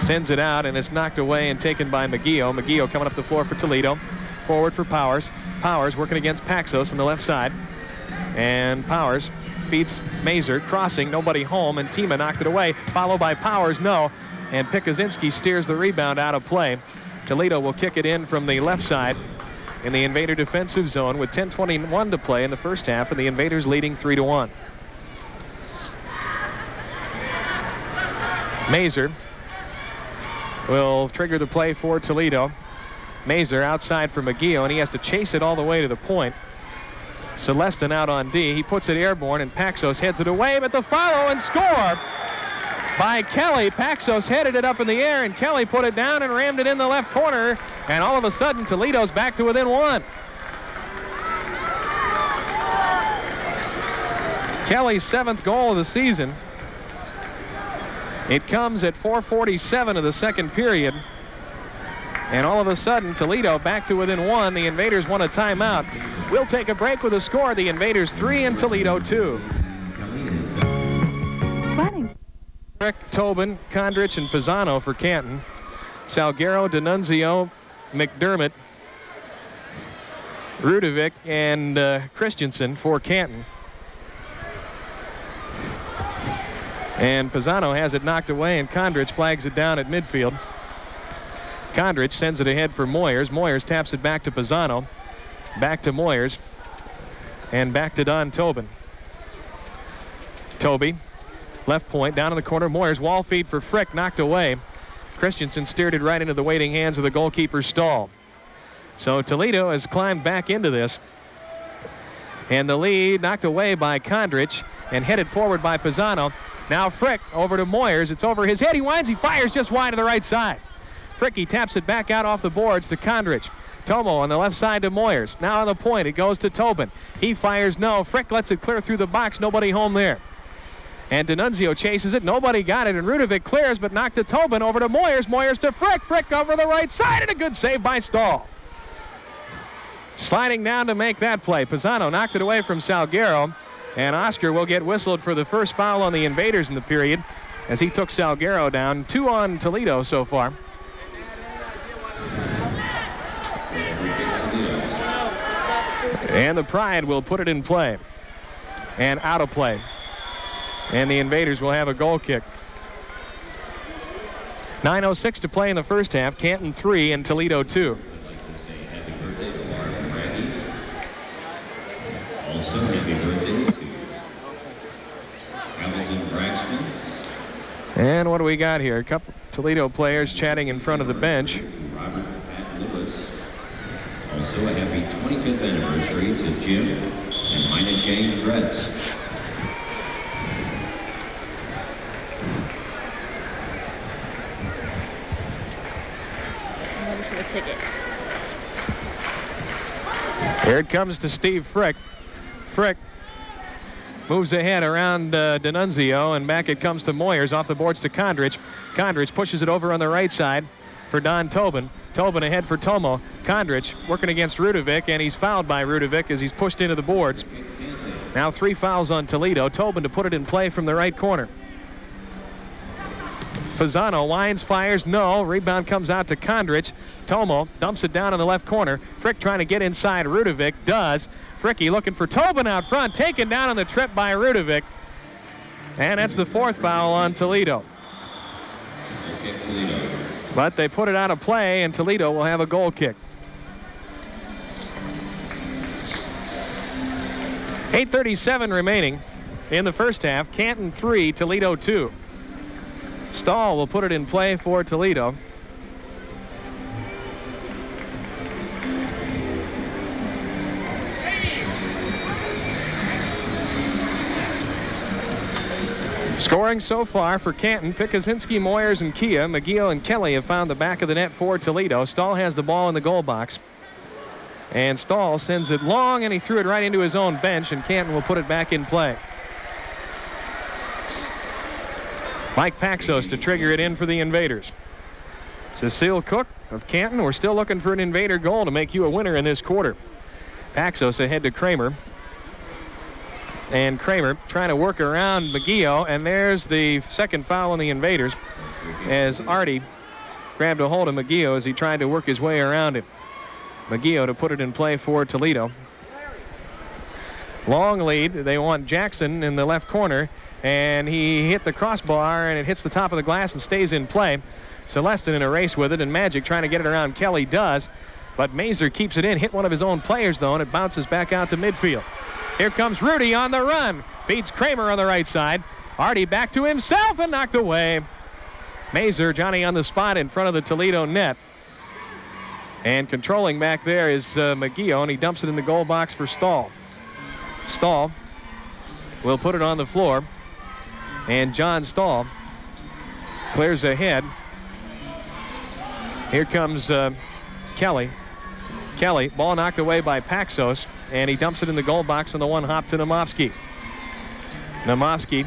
Sends it out, and it's knocked away and taken by McGeough. McGeough coming up the floor for Toledo. Forward for Powers. Powers working against Paxos on the left side. And Powers feeds Mazer, crossing, nobody home, and Tima knocked it away, followed by Powers, no, and Pikuzinski steers the rebound out of play. Toledo will kick it in from the left side in the Invader defensive zone with 10.21 to play in the first half, and the Invaders leading 3 to 1. Mazer will trigger the play for Toledo. Mazer outside for McGeough, and he has to chase it all the way to the point. Celestin out on D. He puts it airborne, and Paxos heads it away, but the follow and score by Kelly. Paxos headed it up in the air, and Kelly put it down and rammed it in the left corner. And all of a sudden, Toledo's back to within one. Kelly's seventh goal of the season. It comes at 4.47 of the second period. And all of a sudden, Toledo back to within one. The Invaders want a timeout. We'll take a break with a score. The Invaders three and Toledo two. Rick, Tobin, Kondrich, and Pisano for Canton. Salguero, D'Annunzio, McDermott, Rudovic, and uh, Christensen for Canton. And Pisano has it knocked away, and Kondrich flags it down at midfield. Kondrich sends it ahead for Moyers. Moyers taps it back to Pisano. Back to Moyers. And back to Don Tobin. Toby, left point, down in the corner. Moyers, wall feed for Frick, knocked away. Christensen steered it right into the waiting hands of the goalkeeper Stahl. So Toledo has climbed back into this. And the lead knocked away by Kondrich and headed forward by Pisano. Now Frick over to Moyers. It's over his head. He winds. He fires just wide to the right side. Fricky taps it back out off the boards to Kondrich. Tomo on the left side to Moyers. Now on the point, it goes to Tobin. He fires no. Frick lets it clear through the box. Nobody home there. And D'Annunzio chases it. Nobody got it. And Rudovic clears, but knocked to Tobin over to Moyers. Moyers to Frick. Frick over the right side. And a good save by Stahl. Sliding down to make that play. Pisano knocked it away from Salguero. And Oscar will get whistled for the first foul on the Invaders in the period as he took Salguero down. Two on Toledo so far. And the Pride will put it in play. And out of play. And the Invaders will have a goal kick. 9.06 to play in the first half. Canton 3 and Toledo 2. Happy birthday to Laura Braggy. Also, happy birthday to Hamilton Braxton. And what do we got here? A couple Toledo players chatting in front of the bench. Robert Pat Lewis. Also, a happy 25th anniversary to Jim and Mina Jane Gretz. Someone for a ticket. Here it comes to Steve Frick. Frick moves ahead around uh, D'Annunzio, and back it comes to Moyers off the boards to Kondrich. Kondrich pushes it over on the right side for Don Tobin. Tobin ahead for Tomo. Kondrich working against Rudovic, and he's fouled by Rudovic as he's pushed into the boards. Now three fouls on Toledo. Tobin to put it in play from the right corner. Pisano winds, fires, no. Rebound comes out to Kondrich. Tomo dumps it down in the left corner. Frick trying to get inside. Rudovic does. Fricky looking for Tobin out front. Taken down on the trip by Rudovic. And that's the fourth foul on Toledo. But they put it out of play, and Toledo will have a goal kick. 8.37 remaining in the first half. Canton 3, Toledo 2. Stahl will put it in play for Toledo. Scoring so far for Canton, Pikuzinski, Moyers, and Kia. McGee and Kelly have found the back of the net for Toledo. Stahl has the ball in the goal box. And Stahl sends it long, and he threw it right into his own bench, and Canton will put it back in play. Mike Paxos to trigger it in for the Invaders. Cecile Cook of Canton, we're still looking for an Invader goal to make you a winner in this quarter. Paxos ahead to Kramer. And Kramer trying to work around McGee, and there's the second foul on the Invaders as Artie grabbed a hold of McGee as he tried to work his way around him. McGee to put it in play for Toledo. Long lead. They want Jackson in the left corner, and he hit the crossbar, and it hits the top of the glass and stays in play. Celestin in a race with it, and Magic trying to get it around Kelly does, but Mazer keeps it in. Hit one of his own players, though, and it bounces back out to midfield. Here comes Rudy on the run. Beats Kramer on the right side. Artie back to himself and knocked away. Mazer, Johnny on the spot in front of the Toledo net. And controlling back there is uh, McGee, and he dumps it in the goal box for Stahl. Stahl will put it on the floor. And John Stahl clears ahead. Here comes uh, Kelly. Kelly, ball knocked away by Paxos, and he dumps it in the goal box on the one hop to Namovsky. Namovsky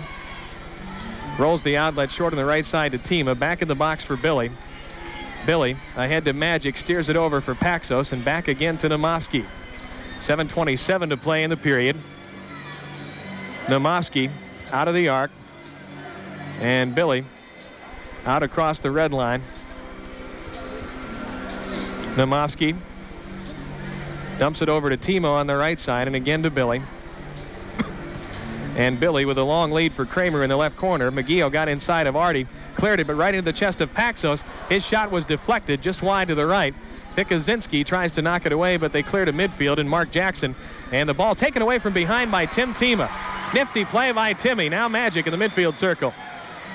rolls the outlet short on the right side to Tima. Back in the box for Billy. Billy ahead to Magic, steers it over for Paxos, and back again to Namovsky. 7.27 to play in the period. Namovsky out of the arc. And Billy out across the red line. Namovsky dumps it over to Tima on the right side and again to Billy. And Billy with a long lead for Kramer in the left corner. McGee got inside of Artie, cleared it, but right into the chest of Paxos. His shot was deflected just wide to the right. Pikuzinski tries to knock it away, but they clear to midfield, and Mark Jackson. And the ball taken away from behind by Tim Tima. Nifty play by Timmy. Now Magic in the midfield circle.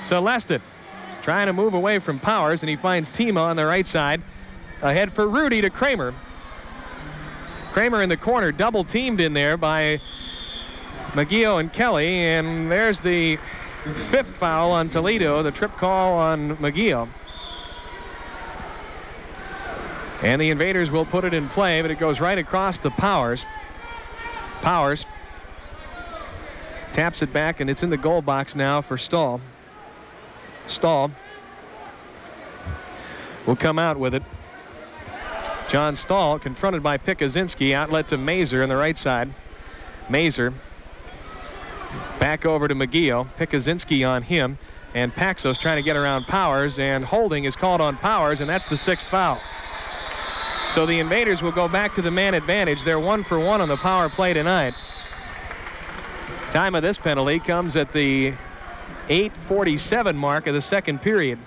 Celestin trying to move away from Powers, and he finds Tima on the right side. Ahead for Rudy to Kramer. Kramer in the corner, double teamed in there by McGee and Kelly, and there's the fifth foul on Toledo, the trip call on McGee. And the Invaders will put it in play, but it goes right across the Powers. Powers taps it back, and it's in the goal box now for Stahl. Stahl will come out with it. John Stahl confronted by Pikuzinski, outlet to Mazer on the right side. Mazer back over to McGee. Pikuzinski on him, and Paxos trying to get around Powers, and holding is called on Powers, and that's the sixth foul. So the Invaders will go back to the man advantage. They're one for one on the power play tonight. Time of this penalty comes at the 8.47 mark of the second period.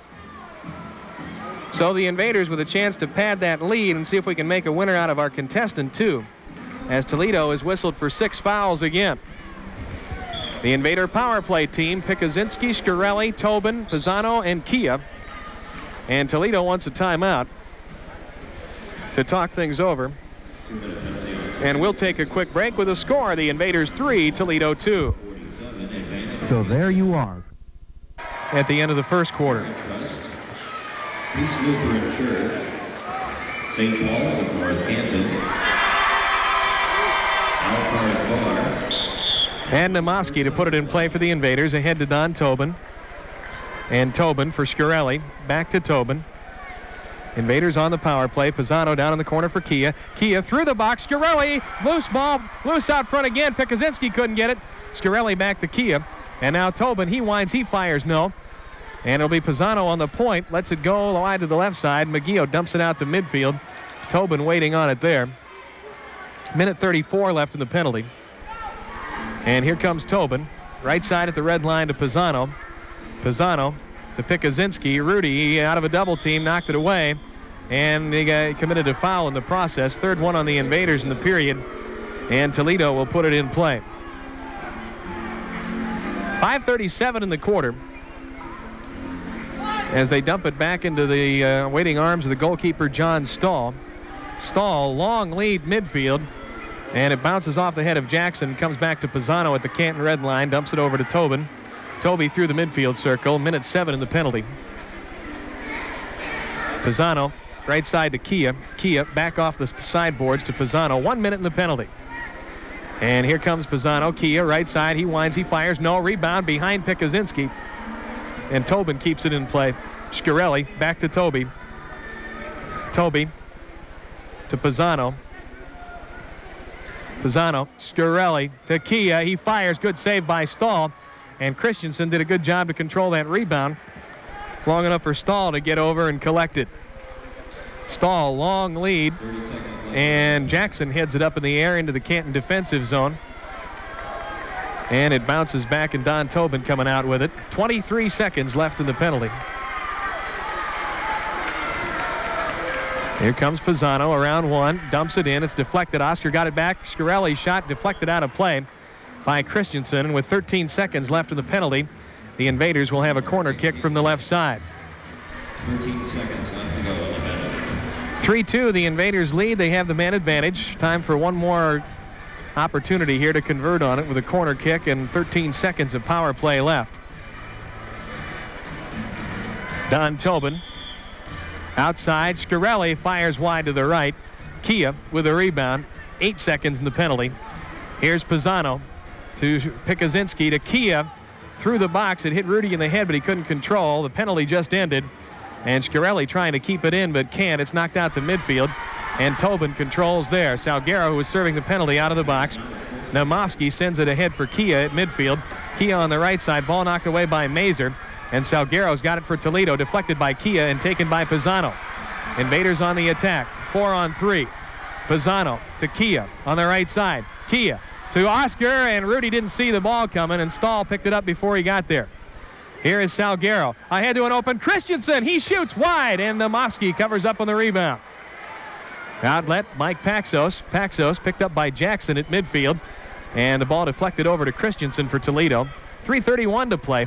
So the Invaders with a chance to pad that lead and see if we can make a winner out of our contestant too. As Toledo is whistled for six fouls again. The Invader power play team, Pikuzinski, Scarelli, Tobin, Pisano, and Kia. And Toledo wants a timeout to talk things over. And we'll take a quick break with a score. The Invaders 3, Toledo 2. So there you are. At the end of the first quarter. Peace Lutheran Church, St. Paul's of Northampton, Alcard Bar, And Namoski to put it in play for the Invaders. Ahead to Don Tobin. And Tobin for Scarelli. Back to Tobin. Invaders on the power play. Pisano down in the corner for Kia. Kia through the box. Scarelli, loose ball, loose out front again. Pikuzinski couldn't get it. Scarelli back to Kia. And now Tobin, he winds, he fires, no. And it'll be Pisano on the point. Lets it go wide to the left side. McGee dumps it out to midfield. Tobin waiting on it there. Minute 34 left in the penalty. And here comes Tobin. Right side at the red line to Pisano. Pisano to Pikuzinski. Rudy out of a double team, knocked it away. And he uh, got committed a foul in the process. Third one on the invaders in the period. And Toledo will put it in play. 5.37 in the quarter as they dump it back into the uh, waiting arms of the goalkeeper, John Stahl. Stahl, long lead midfield, and it bounces off the head of Jackson, comes back to Pisano at the Canton red line, dumps it over to Tobin. Toby through the midfield circle, minute seven in the penalty. Pisano, right side to Kia. Kia back off the sideboards to Pisano, one minute in the penalty. And here comes Pisano. Kia, right side. He winds, he fires. No rebound behind Pikuzinski. And Tobin keeps it in play. Shkreli back to Toby. Toby to Pisano. Pisano, Shkreli to Kia. He fires. Good save by Stahl. And Christensen did a good job to control that rebound. Long enough for Stahl to get over and collect it. Stahl, long lead. And Jackson heads it up in the air into the Canton defensive zone. And it bounces back, and Don Tobin coming out with it. 23 seconds left in the penalty. Here comes Pisano around one, dumps it in. It's deflected. Oscar got it back. Shkreli shot deflected out of play by Christensen. And with 13 seconds left in the penalty, the Invaders will have a corner kick from the left side. 13 seconds left to go in the penalty. 3-2, the Invaders lead. They have the man advantage. Time for one more opportunity here to convert on it with a corner kick and 13 seconds of power play left. Don Tobin outside. Shkreli fires wide to the right. Kia with a rebound. Eight seconds in the penalty. Here's Pisano to Pikuzinski to Kia through the box. It hit Rudy in the head, but he couldn't control. The penalty just ended. And Shkreli trying to keep it in, but can't. It's knocked out to midfield. And Tobin controls there. Salguero, who is serving the penalty out of the box. Namovsky sends it ahead for Kia at midfield. Kia on the right side. Ball knocked away by Mazer. And Salguero's got it for Toledo. Deflected by Kia and taken by Pisano. Invaders on the attack. Four on three. Pisano to Kia on the right side. Kia to Oscar, and Rudy didn't see the ball coming, and Stahl picked it up before he got there. Here is Salguero. Ahead to an open Christensen. He shoots wide, and Namovsky covers up on the rebound. Outlet, Mike Paxos. Paxos picked up by Jackson at midfield. And the ball deflected over to Christensen for Toledo. 3.31 to play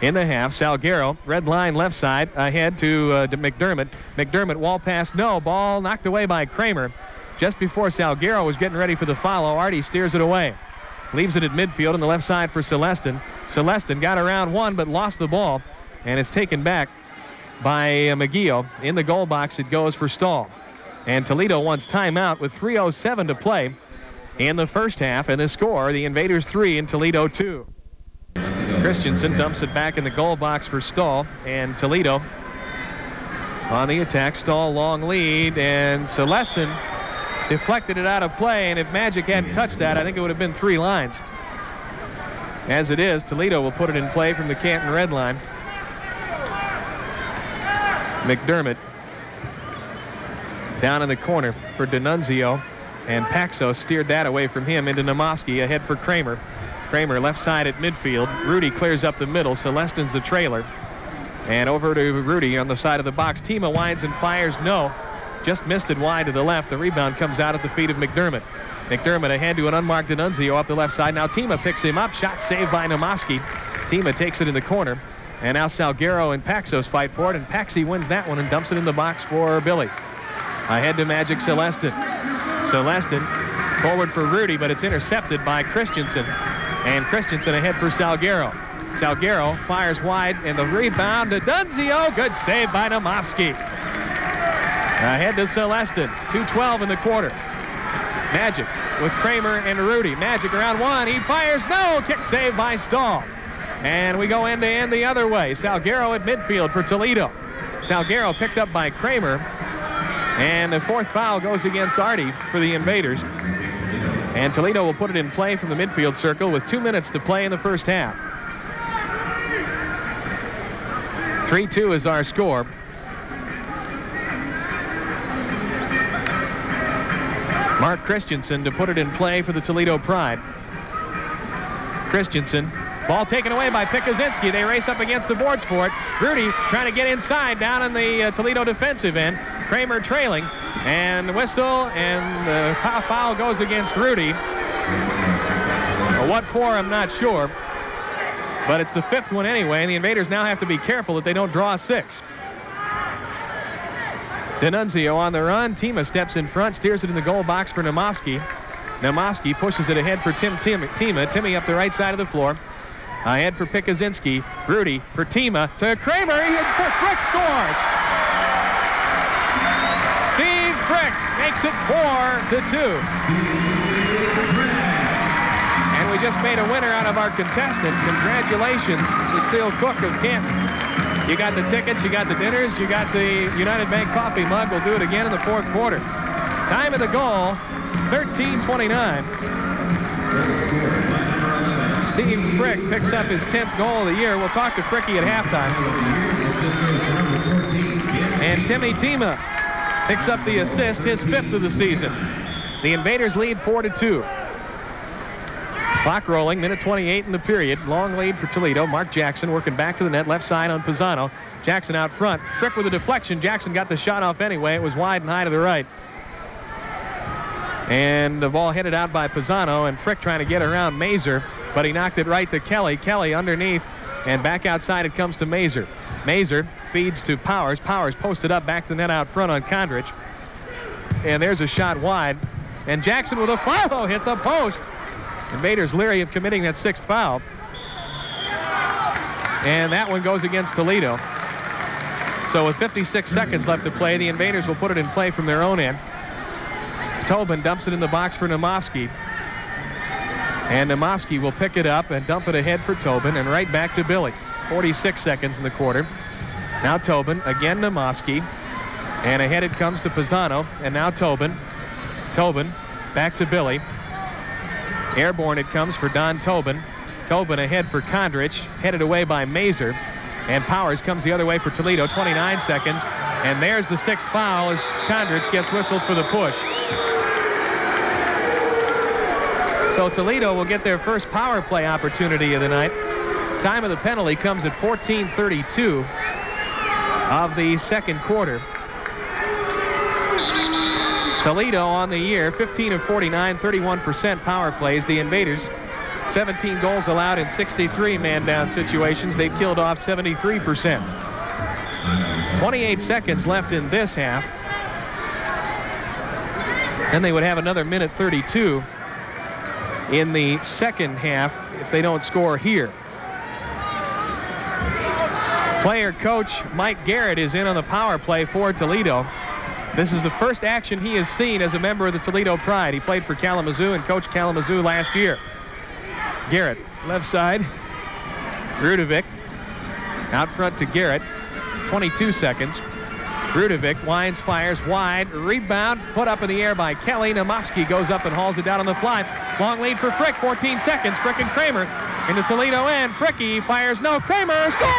in the half. Salguero, red line left side, ahead to, uh, to McDermott. McDermott, wall pass, no. Ball knocked away by Kramer. Just before Salguero was getting ready for the follow, Artie steers it away. Leaves it at midfield on the left side for Celestin. Celestin got around one but lost the ball and is taken back by uh, McGee. In the goal box, it goes for Stahl. And Toledo wants timeout with 3.07 to play in the first half. And the score, the Invaders 3 and Toledo 2. Christensen dumps it back in the goal box for Stahl. And Toledo on the attack. Stahl long lead. And Celestin deflected it out of play. And if Magic hadn't touched that, I think it would have been three lines. As it is, Toledo will put it in play from the Canton red line. McDermott down in the corner for D'Annunzio. And Paxo steered that away from him into Namovsky ahead for Kramer. Kramer left side at midfield. Rudy clears up the middle. Celestin's the trailer. And over to Rudy on the side of the box. Tima winds and fires no. Just missed it wide to the left. The rebound comes out at the feet of McDermott. McDermott ahead to an unmarked D'Annunzio up the left side. Now Tima picks him up. Shot saved by Namovsky. Tima takes it in the corner. And now Salguero and Paxos fight for it. And Paxi wins that one and dumps it in the box for Billy. Ahead to Magic Celestin. Celestin forward for Rudy, but it's intercepted by Christensen. And Christensen ahead for Salguero. Salguero fires wide, and the rebound to D'Annunzio. Good save by Namovsky. Ahead to Celestin. 2.12 in the quarter. Magic with Kramer and Rudy. Magic around one. He fires. No. Kick save by Stahl. And we go end to end the other way. Salguero at midfield for Toledo. Salguero picked up by Kramer. And the fourth foul goes against Artie for the Invaders. And Toledo will put it in play from the midfield circle with two minutes to play in the first half. 3-2 is our score. Mark Christensen to put it in play for the Toledo Pride. Christensen, ball taken away by Pikuzinski. They race up against the boards for it. Rudy trying to get inside down in the uh, Toledo defensive end. Kramer trailing, and whistle, and the foul goes against Rudy. what for, I'm not sure. But it's the fifth one anyway, and the Invaders now have to be careful that they don't draw six. D'Annunzio on the run. Tima steps in front, steers it in the goal box for Namovsky. Namovsky pushes it ahead for Tim, Tim Tima. Timmy up the right side of the floor. Ahead for Pikuzinski. Rudy for Tima to Kramer. He Frick scores. Steve Frick makes it four to two. And we just made a winner out of our contestant. Congratulations, Cecile Cook of Canton. You got the tickets, you got the dinners, you got the United Bank coffee mug. We'll do it again in the fourth quarter. Time of the goal, 13.29. Steve Frick picks up his 10th goal of the year. We'll talk to Fricky at halftime. And Timmy Tima picks up the assist, his fifth of the season. The Invaders lead 4 to 2. Clock rolling, minute 28 in the period. Long lead for Toledo. Mark Jackson working back to the net, left side on Pisano. Jackson out front. Frick with a deflection. Jackson got the shot off anyway. It was wide and high to the right. And the ball headed out by Pisano, and Frick trying to get around Mazer, but he knocked it right to Kelly. Kelly underneath, and back outside it comes to Mazer. Mazer feeds to Powers. Powers posted up back to the net out front on Kondrich. And there's a shot wide. And Jackson with a follow hit the post. Invaders leery of committing that sixth foul. And that one goes against Toledo. So with 56 seconds left to play, the Invaders will put it in play from their own end. Tobin dumps it in the box for Namovsky. And Namovsky will pick it up and dump it ahead for Tobin and right back to Billy. 46 seconds in the quarter. Now Tobin, again Namovsky. And ahead it comes to Pisano. And now Tobin. Tobin back to Billy. Airborne it comes for Don Tobin. Tobin ahead for Kondrich, headed away by Mazer. And Powers comes the other way for Toledo, 29 seconds. And there's the sixth foul as Kondrich gets whistled for the push. So Toledo will get their first power play opportunity of the night. Time of the penalty comes at 14.32 of the second quarter. Toledo on the year, 15 of 49, 31% power plays. The Invaders, 17 goals allowed in 63 man-down situations. They've killed off 73%. 28 seconds left in this half. Then they would have another minute 32 in the second half if they don't score here. Player coach Mike Garrett is in on the power play for Toledo. This is the first action he has seen as a member of the Toledo Pride. He played for Kalamazoo and coached Kalamazoo last year. Garrett, left side. Rudovic out front to Garrett. 22 seconds. Rudovic winds, fires wide, rebound, put up in the air by Kelly. Namovsky goes up and hauls it down on the fly. Long lead for Frick, 14 seconds. Frick and Kramer in the Toledo end. Fricky fires no. Kramer scores!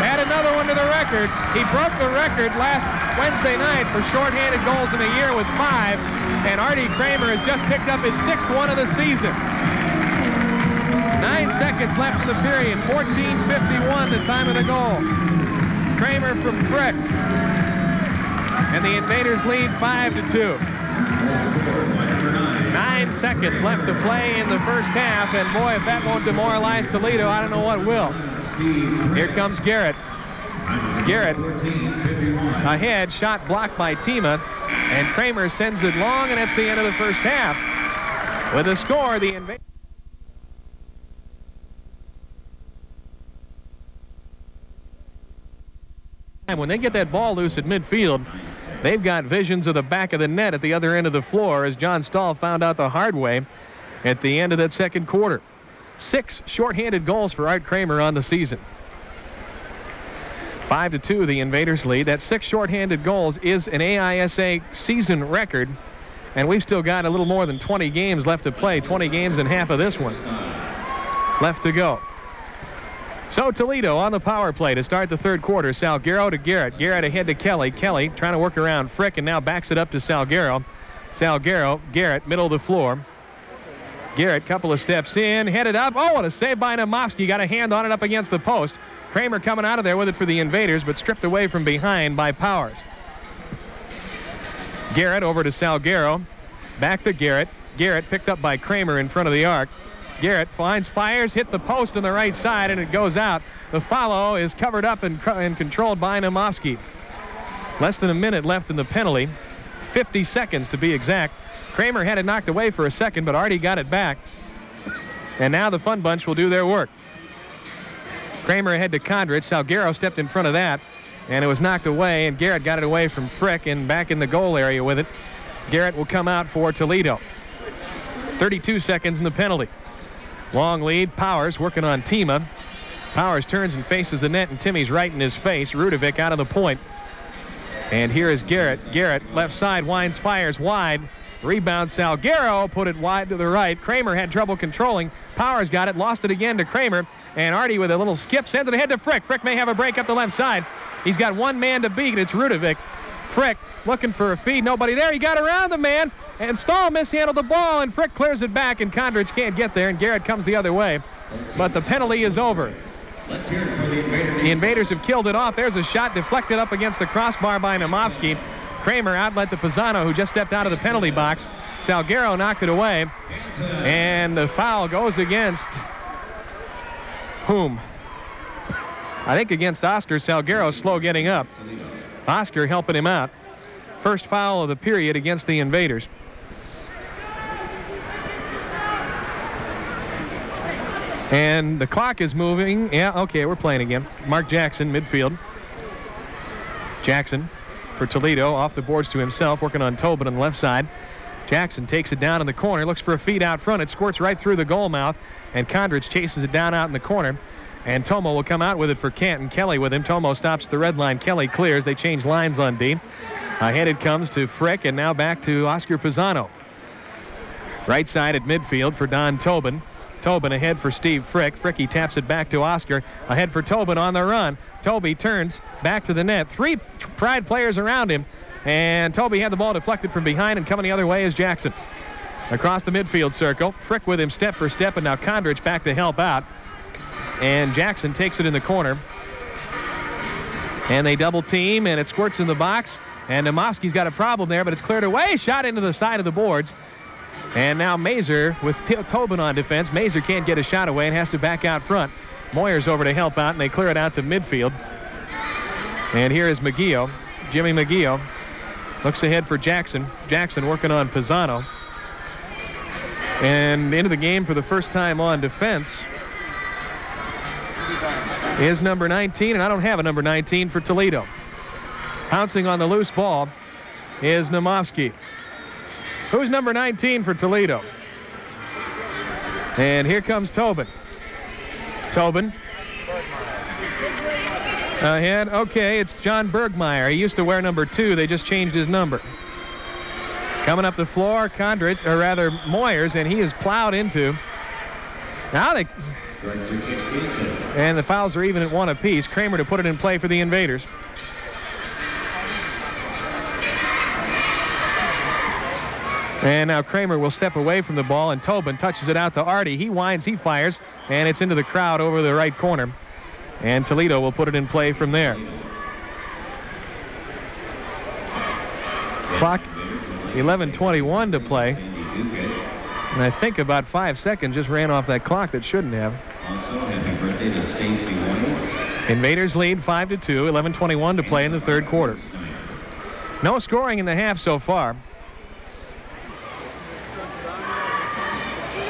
Add another one to the record. He broke the record last Wednesday night for shorthanded goals in a year with five, and Artie Kramer has just picked up his sixth one of the season. Nine seconds left in the period, 14.51 the time of the goal. Kramer from Frick. And the Invaders lead 5 to 2. Nine seconds left to play in the first half, and boy, if that won't demoralize Toledo, I don't know what will. Here comes Garrett. Garrett ahead, shot blocked by Tima, and Kramer sends it long, and that's the end of the first half. With a score, the invaders. And When they get that ball loose at midfield, they've got visions of the back of the net at the other end of the floor, as John Stahl found out the hard way at the end of that second quarter. Six shorthanded goals for Art Kramer on the season. Five to two, the Invaders lead. That six shorthanded goals is an AISA season record. And we've still got a little more than 20 games left to play, 20 games and half of this one left to go. So Toledo on the power play to start the third quarter. Salguero to Garrett. Garrett ahead to Kelly. Kelly trying to work around Frick and now backs it up to Salguero. Salguero, Garrett, middle of the floor. Garrett, couple of steps in, headed up. Oh, what a save by Namovsky. Got a hand on it up against the post. Kramer coming out of there with it for the Invaders, but stripped away from behind by Powers. Garrett over to Salguero. Back to Garrett. Garrett picked up by Kramer in front of the arc. Garrett finds, fires, hit the post on the right side, and it goes out. The follow is covered up and, and controlled by Namovsky. Less than a minute left in the penalty. 50 seconds to be exact. Kramer had it knocked away for a second, but Artie got it back. And now the Fun Bunch will do their work. Kramer ahead to Kondrich. Salguero stepped in front of that, and it was knocked away, and Garrett got it away from Frick and back in the goal area with it. Garrett will come out for Toledo. 32 seconds in the penalty. Long lead. Powers working on Tima. Powers turns and faces the net, and Timmy's right in his face. Rudovic out of the point. And here is Garrett. Garrett, left side, winds, fires wide. Rebound Salguero, put it wide to the right. Kramer had trouble controlling. Powers got it, lost it again to Kramer. And Artie with a little skip sends it ahead to Frick. Frick may have a break up the left side. He's got one man to beat. It's Rudovic. Frick looking for a feed. Nobody there. He got around the man. And Stahl mishandled the ball. And Frick clears it back. And Kondrich can't get there. And Garrett comes the other way. But the penalty is over. The Invaders. The Invaders have killed it off. There's a shot deflected up against the crossbar by Namovsky. Kramer outlet to Pisano, who just stepped out of the penalty box. Salguero knocked it away. And the foul goes against whom? I think against Oscar. Salguero slow getting up. Oscar helping him out. First foul of the period against the Invaders. And the clock is moving. Yeah, okay, we're playing again. Mark Jackson, midfield. Jackson for Toledo, off the boards to himself, working on Tobin on the left side. Jackson takes it down in the corner, looks for a feed out front. It squirts right through the goal mouth, and Kondrich chases it down out in the corner. And Tomo will come out with it for Canton. Kelly with him. Tomo stops at the red line. Kelly clears. They change lines on D. Ahead it comes to Frick, and now back to Oscar Pisano. Right side at midfield for Don Tobin. Tobin ahead for Steve Frick. Fricky taps it back to Oscar. Ahead for Tobin on the run. Toby turns back to the net. Three Pride players around him. And Toby had the ball deflected from behind, and coming the other way is Jackson. Across the midfield circle. Frick with him step for step, and now Kondrich back to help out. And Jackson takes it in the corner. And they double team, and it squirts in the box. And Namovsky's got a problem there, but it's cleared away. Shot into the side of the boards. And now Mazer with Tobin on defense. Mazer can't get a shot away and has to back out front. Moyer's over to help out, and they clear it out to midfield. And here is McGeough. Jimmy McGeough looks ahead for Jackson. Jackson working on Pisano. And into the game for the first time on defense is number 19, and I don't have a number 19 for Toledo. Pouncing on the loose ball is Namovsky. Who's number 19 for Toledo? And here comes Tobin. Tobin. Ahead. Okay, it's John Bergmeyer. He used to wear number two. They just changed his number. Coming up the floor, Kondrich, or rather Moyers, and he is plowed into. Now they. And the fouls are even at one apiece. Kramer to put it in play for the Invaders. And now Kramer will step away from the ball, and Tobin touches it out to Artie. He winds, he fires, and it's into the crowd over the right corner. And Toledo will put it in play from there. Clock 11:21 to play. And I think about five seconds just ran off that clock that shouldn't have. Invaders lead 5 to 2, 11:21 to play in the third quarter. No scoring in the half so far.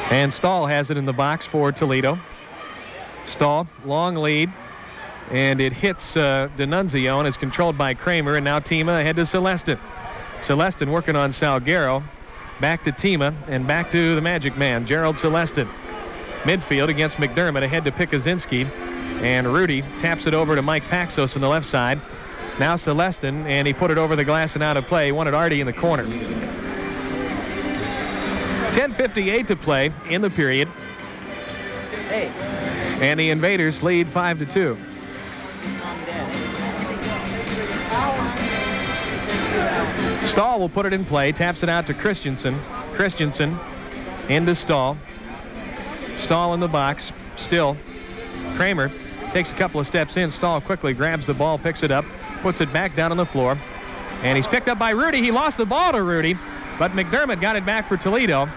And Stahl has it in the box for Toledo. Stahl, long lead. And it hits uh, D'Annunzio and is controlled by Kramer. And now Tima ahead to Celestin. Celestin working on Salguero. Back to Tima and back to the Magic Man, Gerald Celestin. Midfield against McDermott ahead to Pikuzinski. And Rudy taps it over to Mike Paxos on the left side. Now Celestin, and he put it over the glass and out of play. He wanted Artie in the corner. 10.58 to play in the period. And the Invaders lead 5 to 2. Stahl will put it in play, taps it out to Christensen. Christensen into Stahl. Stahl in the box, still. Kramer takes a couple of steps in. Stahl quickly grabs the ball, picks it up, puts it back down on the floor. And he's picked up by Rudy. He lost the ball to Rudy, but McDermott got it back for Toledo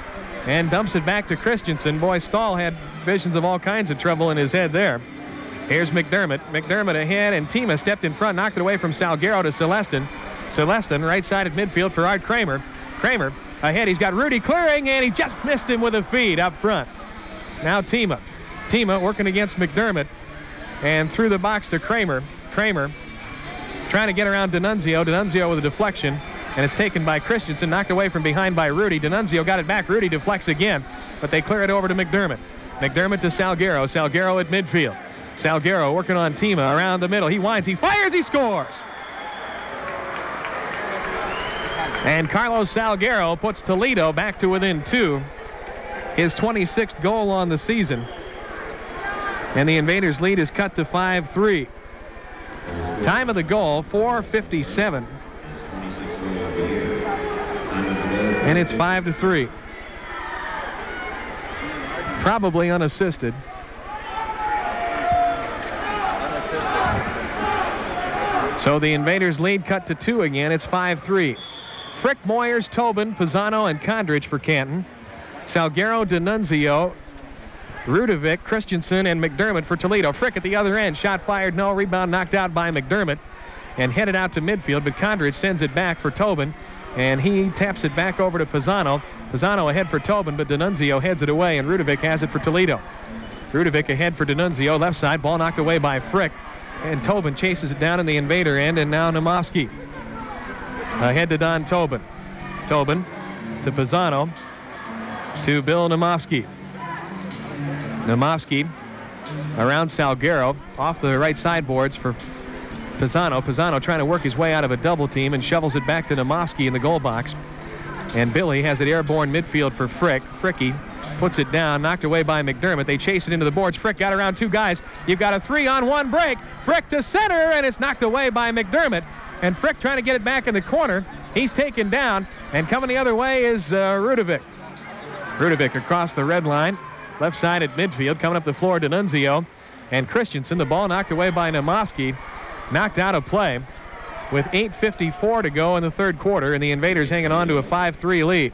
and dumps it back to Christensen. Boy, Stahl had visions of all kinds of trouble in his head there. Here's McDermott. McDermott ahead, and Tima stepped in front, knocked it away from Salguero to Celestin. Celestin right side at midfield for Art Kramer. Kramer ahead. He's got Rudy clearing, and he just missed him with a feed up front. Now Tima. Tima working against McDermott, and through the box to Kramer. Kramer trying to get around D'Annunzio. D'Annunzio with a deflection, and it's taken by Christensen, knocked away from behind by Rudy. D'Annunzio got it back. Rudy deflects again, but they clear it over to McDermott. McDermott to Salguero. Salguero at midfield. Salguero working on Tima around the middle. He winds, he fires, he scores. And Carlos Salguero puts Toledo back to within two. His 26th goal on the season. And the Invaders lead is cut to 5-3. Time of the goal, 4.57. And it's 5 to 3. Probably unassisted. So the Invaders lead cut to two again. It's 5-3. Frick, Moyers, Tobin, Pisano, and Kondrich for Canton. Salguero, D'Annunzio, Rudovic, Christensen, and McDermott for Toledo. Frick at the other end. Shot fired, no. Rebound knocked out by McDermott and headed out to midfield, but Kondrich sends it back for Tobin, and he taps it back over to Pisano. Pisano ahead for Tobin, but D'Annunzio heads it away, and Rudovic has it for Toledo. Rudovic ahead for D'Annunzio, left side, ball knocked away by Frick, and Tobin chases it down in the invader end, and now Namovsky. Ahead to Don Tobin. Tobin to Pisano to Bill Namovsky. Namovsky around Salguero off the right sideboards for Pisano. Pisano trying to work his way out of a double team and shovels it back to Namovsky in the goal box. And Billy has it airborne midfield for Frick. Fricky puts it down, knocked away by McDermott. They chase it into the boards. Frick got around two guys. You've got a three-on-one break. Frick to center, and it's knocked away by McDermott. And Frick trying to get it back in the corner. He's taken down, and coming the other way is uh, Rudovic. Rudovic across the red line, left side at midfield, coming up the floor, D'Annunzio and Christensen. The ball knocked away by Namovsky, knocked out of play with 8.54 to go in the third quarter, and the Invaders hanging on to a 5-3 lead.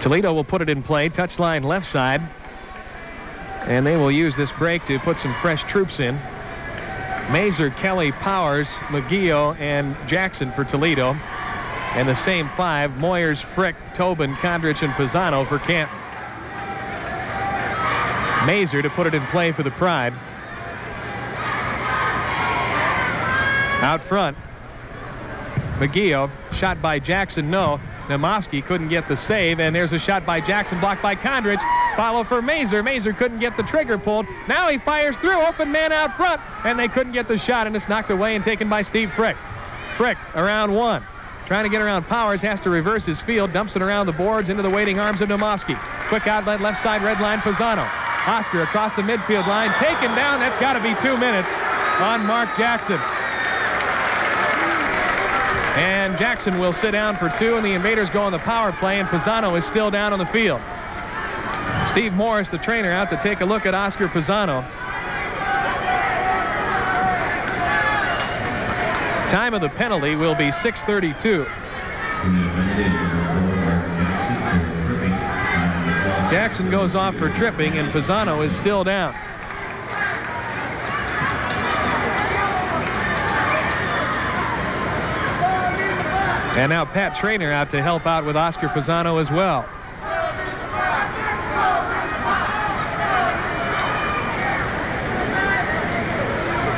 Toledo will put it in play, touchline left side, and they will use this break to put some fresh troops in. Mazer, Kelly, Powers, McGeough, and Jackson for Toledo. And the same five, Moyers, Frick, Tobin, Kondrich, and Pisano for Canton. Mazer to put it in play for the Pride. Out front, McGeough, shot by Jackson, no. Namovsky couldn't get the save, and there's a shot by Jackson, blocked by Kondrich. Follow for Mazer. Mazer couldn't get the trigger pulled. Now he fires through, open man out front, and they couldn't get the shot, and it's knocked away and taken by Steve Frick. Frick around one. Trying to get around Powers, has to reverse his field, dumps it around the boards into the waiting arms of Namovsky. Quick outlet, left side, red line, Pisano. Oscar across the midfield line, taken down. That's got to be two minutes on Mark Jackson. And Jackson will sit down for two, and the Invaders go on the power play, and Pisano is still down on the field. Steve Morris, the trainer, out to take a look at Oscar Pisano. Time of the penalty will be 6.32. Jackson goes off for tripping, and Pisano is still down. And now Pat Trainer out to help out with Oscar Pisano as well.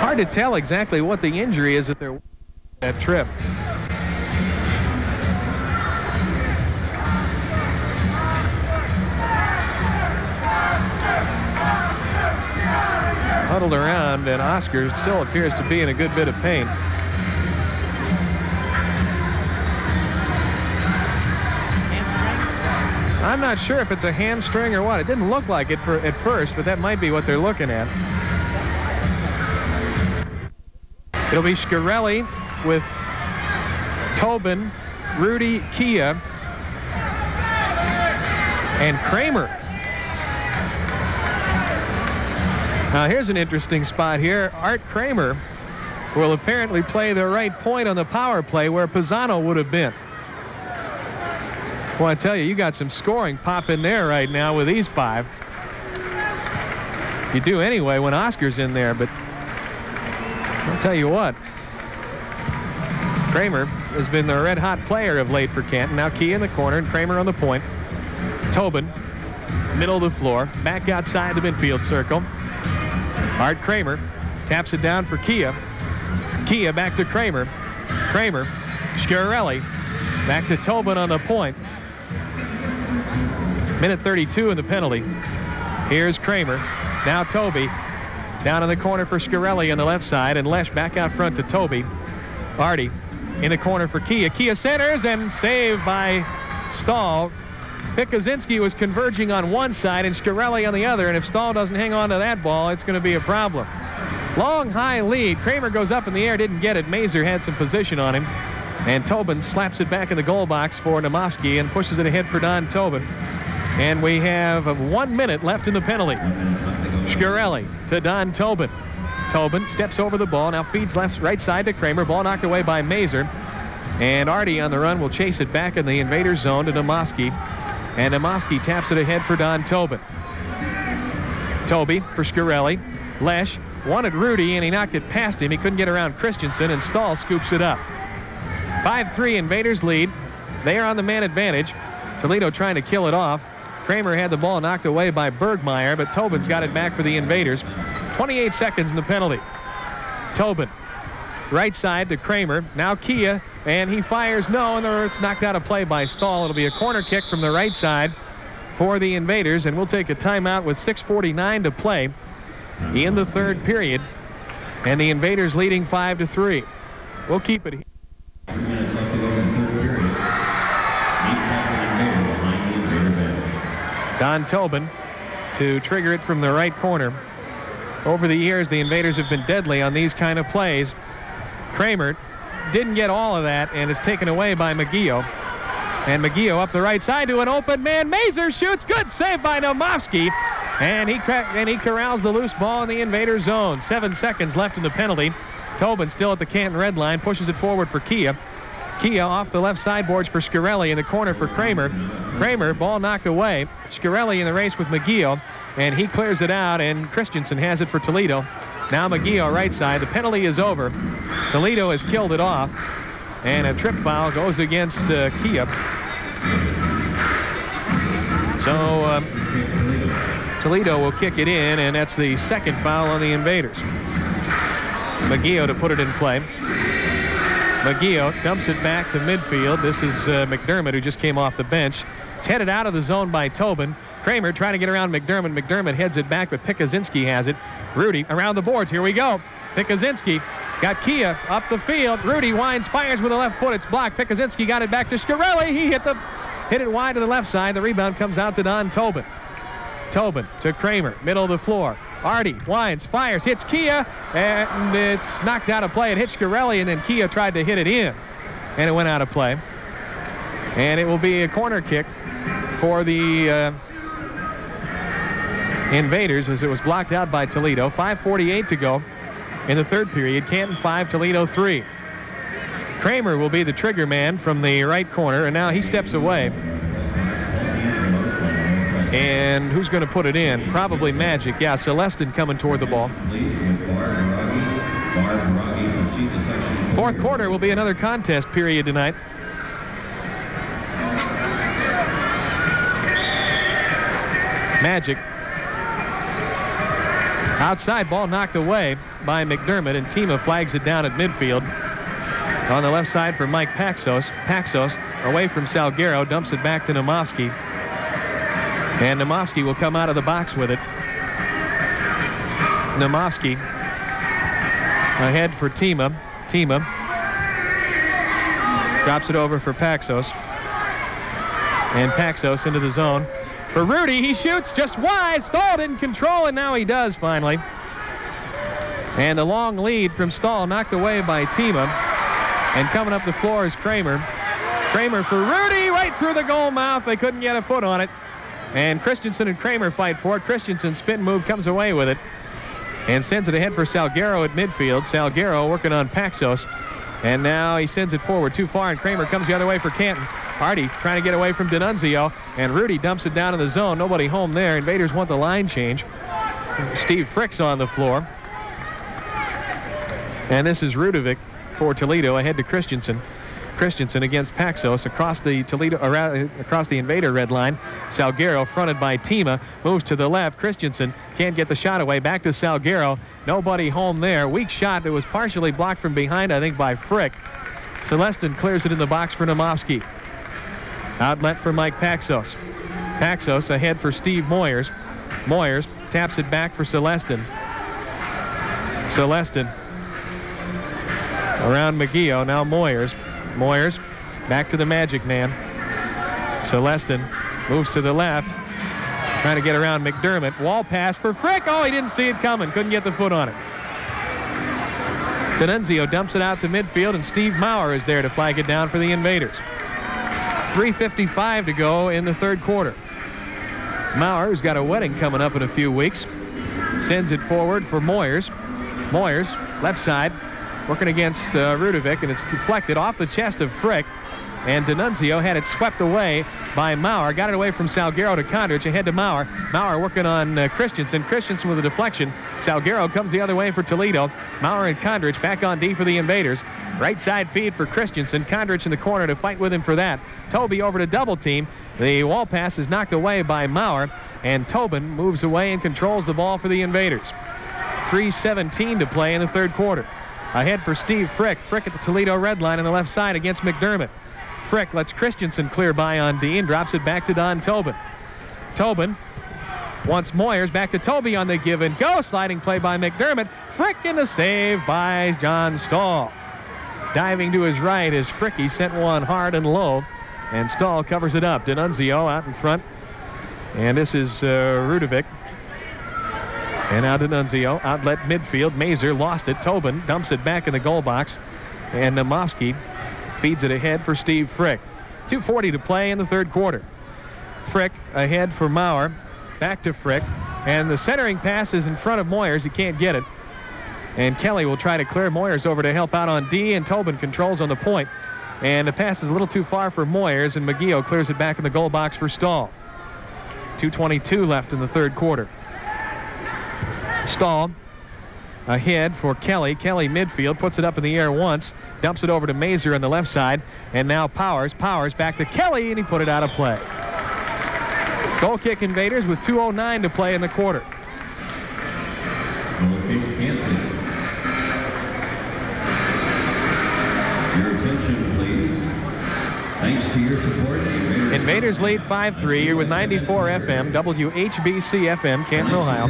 Hard to tell exactly what the injury is that they're that trip. huddled around, and Oscar still appears to be in a good bit of pain. I'm not sure if it's a hamstring or what. It didn't look like it for, at first, but that might be what they're looking at. It'll be Shkreli with Tobin, Rudy Kia, and Kramer Now here's an interesting spot here. Art Kramer will apparently play the right point on the power play where Pisano would have been. Well, I tell you, you got some scoring pop in there right now with these five. You do anyway when Oscar's in there, but I'll tell you what. Kramer has been the red-hot player of late for Canton. Now Key in the corner and Kramer on the point. Tobin, middle of the floor, back outside the midfield circle. Art Kramer taps it down for Kia. Kia back to Kramer. Kramer, Shkreli, back to Tobin on the point. Minute 32 in the penalty. Here's Kramer. Now Toby. Down in the corner for Shkreli on the left side, and Lesh back out front to Toby. Artie in the corner for Kia. Kia centers and saved by Stahl. Pikuzinski was converging on one side and Shkreli on the other, and if Stahl doesn't hang on to that ball, it's going to be a problem. Long high lead. Kramer goes up in the air, didn't get it. Mazer had some position on him. And Tobin slaps it back in the goal box for Namoski and pushes it ahead for Don Tobin. And we have one minute left in the penalty. Shkreli to Don Tobin. Tobin steps over the ball, now feeds left right side to Kramer. Ball knocked away by Mazer. And Artie on the run will chase it back in the invader zone to Namoski. And Namoski taps it ahead for Don Tobin. Toby for Shkreli. Lesh wanted Rudy, and he knocked it past him. He couldn't get around Christensen, and Stahl scoops it up. 5-3 Invaders lead. They are on the man advantage. Toledo trying to kill it off. Kramer had the ball knocked away by Bergmeyer, but Tobin's got it back for the Invaders. 28 seconds in the penalty. Tobin, right side to Kramer. Now Kia, and he fires no, and it's knocked out of play by Stahl. It'll be a corner kick from the right side for the Invaders, and we'll take a timeout with 6.49 to play in the third period. And the Invaders leading 5 to 3. We'll keep it here. Don Tobin to trigger it from the right corner. Over the years, the Invaders have been deadly on these kind of plays. Kramer didn't get all of that, and it's taken away by McGeough. And McGeough up the right side to an open man. Mazer shoots. Good save by Namovsky. And he crack, and he corrals the loose ball in the invader zone. Seven seconds left in the penalty. Tobin still at the Canton red line, pushes it forward for Kia. Kia off the left sideboards for Shkreli in the corner for Kramer. Kramer, ball knocked away. Shkreli in the race with McGeough, and he clears it out, and Christensen has it for Toledo. Now McGeough right side. The penalty is over. Toledo has killed it off, and a trip foul goes against uh, Kia. So um, Toledo will kick it in, and that's the second foul on the Invaders. McGeough to put it in play. McGeough dumps it back to midfield. This is uh, McDermott, who just came off the bench. It's headed out of the zone by Tobin. Kramer trying to get around McDermott. McDermott heads it back, but Pikuzinski has it. Rudy around the boards. Here we go. Pikuzinski got Kia up the field. Rudy winds, fires with the left foot. It's blocked. Pikuzinski got it back to Shkreli. He hit the hit it wide to the left side. The rebound comes out to Don Tobin. Tobin to Kramer, middle of the floor. Artie winds, fires, hits Kia, and it's knocked out of play. It hit Shkreli, and then Kia tried to hit it in, and it went out of play. And it will be a corner kick for the uh, Invaders as it was blocked out by Toledo. 5.48 to go in the third period. Canton 5, Toledo 3. Kramer will be the trigger man from the right corner, and now he steps away. And who's going to put it in? Probably Magic. Yeah, Celestin coming toward the ball. Fourth quarter will be another contest period tonight. Magic. Outside ball knocked away by McDermott, and Tima flags it down at midfield. On the left side for Mike Paxos. Paxos away from Salguero, dumps it back to Namovsky. And Namovsky will come out of the box with it. Namovsky ahead for Tima. Tima drops it over for Paxos. And Paxos into the zone. For Rudy, he shoots just wide. Stahl didn't control, and now he does finally. And a long lead from Stahl knocked away by Tima. And coming up the floor is Kramer. Kramer for Rudy, right through the goal mouth. They couldn't get a foot on it. And Christensen and Kramer fight for it. Christensen spin move comes away with it and sends it ahead for Salguero at midfield. Salguero working on Paxos. And now he sends it forward too far, and Kramer comes the other way for Canton. Artie trying to get away from D'Annunzio, and Rudy dumps it down in the zone. Nobody home there. Invaders want the line change. Steve Frick's on the floor. And this is Rudovic for Toledo ahead to Christensen. Christensen against Paxos across the Toledo around, across the invader red line. Salguero fronted by Tima moves to the left. Christensen can't get the shot away. Back to Salguero. Nobody home there. Weak shot that was partially blocked from behind, I think, by Frick. Celestin clears it in the box for Namovsky. Outlet for Mike Paxos. Paxos ahead for Steve Moyers. Moyers taps it back for Celestin. Celestin around McGeough. Now Moyers. Moyers back to the Magic Man. Celestin moves to the left. Trying to get around McDermott. Wall pass for Frick. Oh, he didn't see it coming. Couldn't get the foot on it. D'Annunzio dumps it out to midfield, and Steve Maurer is there to flag it down for the Invaders. 3.55 to go in the third quarter. Maurer, who's got a wedding coming up in a few weeks, sends it forward for Moyers. Moyers, left side, working against uh, Rudovic, and it's deflected off the chest of Frick. And D'Annunzio had it swept away by Maurer. Got it away from Salguero to Kondrich. Ahead to Maurer. Maurer working on uh, Christensen. Christensen with a deflection. Salguero comes the other way for Toledo. Maurer and Kondrich back on D for the Invaders. Right side feed for Christensen. Kondrich in the corner to fight with him for that. Toby over to double team. The wall pass is knocked away by Maurer. And Tobin moves away and controls the ball for the Invaders. 3.17 to play in the third quarter. Ahead for Steve Frick. Frick at the Toledo red line on the left side against McDermott. Frick lets Christensen clear by on Dean, drops it back to Don Tobin. Tobin wants Moyers back to Toby on the give and go. Sliding play by McDermott. Frick in the save by John Stahl. Diving to his right is Fricky sent one hard and low, and Stahl covers it up. D'Annunzio out in front, and this is uh, Rudovic. And now D'Annunzio, outlet midfield. Mazer lost it. Tobin dumps it back in the goal box, and Namovsky feeds it ahead for Steve Frick. 2.40 to play in the third quarter. Frick ahead for Maurer. Back to Frick. And the centering pass is in front of Moyers. He can't get it. And Kelly will try to clear Moyers over to help out on D, and Tobin controls on the point. And the pass is a little too far for Moyers, and McGeough clears it back in the goal box for Stahl. 2.22 left in the third quarter. Stahl ahead for Kelly. Kelly midfield, puts it up in the air once, dumps it over to Mazer on the left side, and now Powers. Powers back to Kelly, and he put it out of play. Goal kick invaders with 2.09 to play in the quarter. Invaders, lead 5-3. You're with 94 FM, WHBC FM, Canton, Ohio.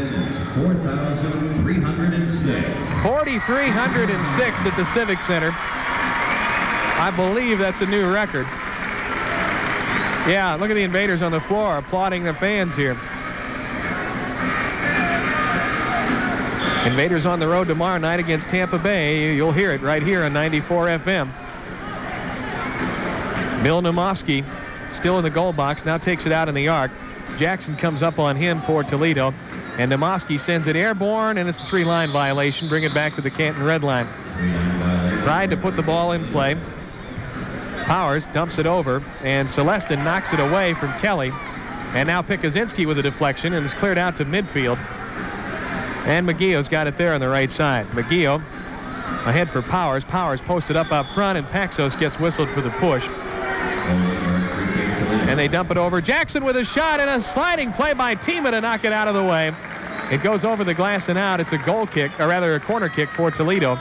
4,306. 4,306 at the Civic Center. I believe that's a new record. Yeah, look at the invaders on the floor applauding the fans here. Invaders on the road tomorrow night against Tampa Bay. You'll hear it right here on 94 FM. Bill Namovsky still in the goal box, now takes it out in the arc. Jackson comes up on him for Toledo, and Namovsky sends it airborne, and it's a three-line violation. Bring it back to the Canton red line. Tried to put the ball in play. Powers dumps it over, and Celestin knocks it away from Kelly. And now Pikuzinski with a deflection, and it's cleared out to midfield. And McGeough's got it there on the right side. McGeough ahead for Powers. Powers posted up up front, and Paxos gets whistled for the push. And they dump it over. Jackson with a shot and a sliding play by Tima to knock it out of the way. It goes over the glass and out. It's a goal kick, or rather a corner kick for Toledo.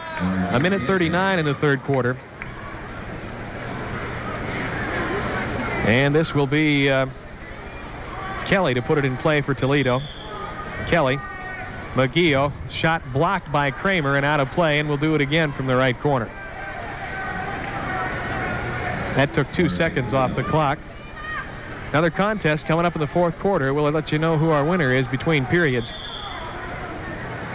A minute 39 in the third quarter. And this will be uh, Kelly to put it in play for Toledo. Kelly. McGeough, shot blocked by Kramer and out of play, and we'll do it again from the right corner. That took two seconds off the clock. Another contest coming up in the fourth quarter. We'll let you know who our winner is between periods.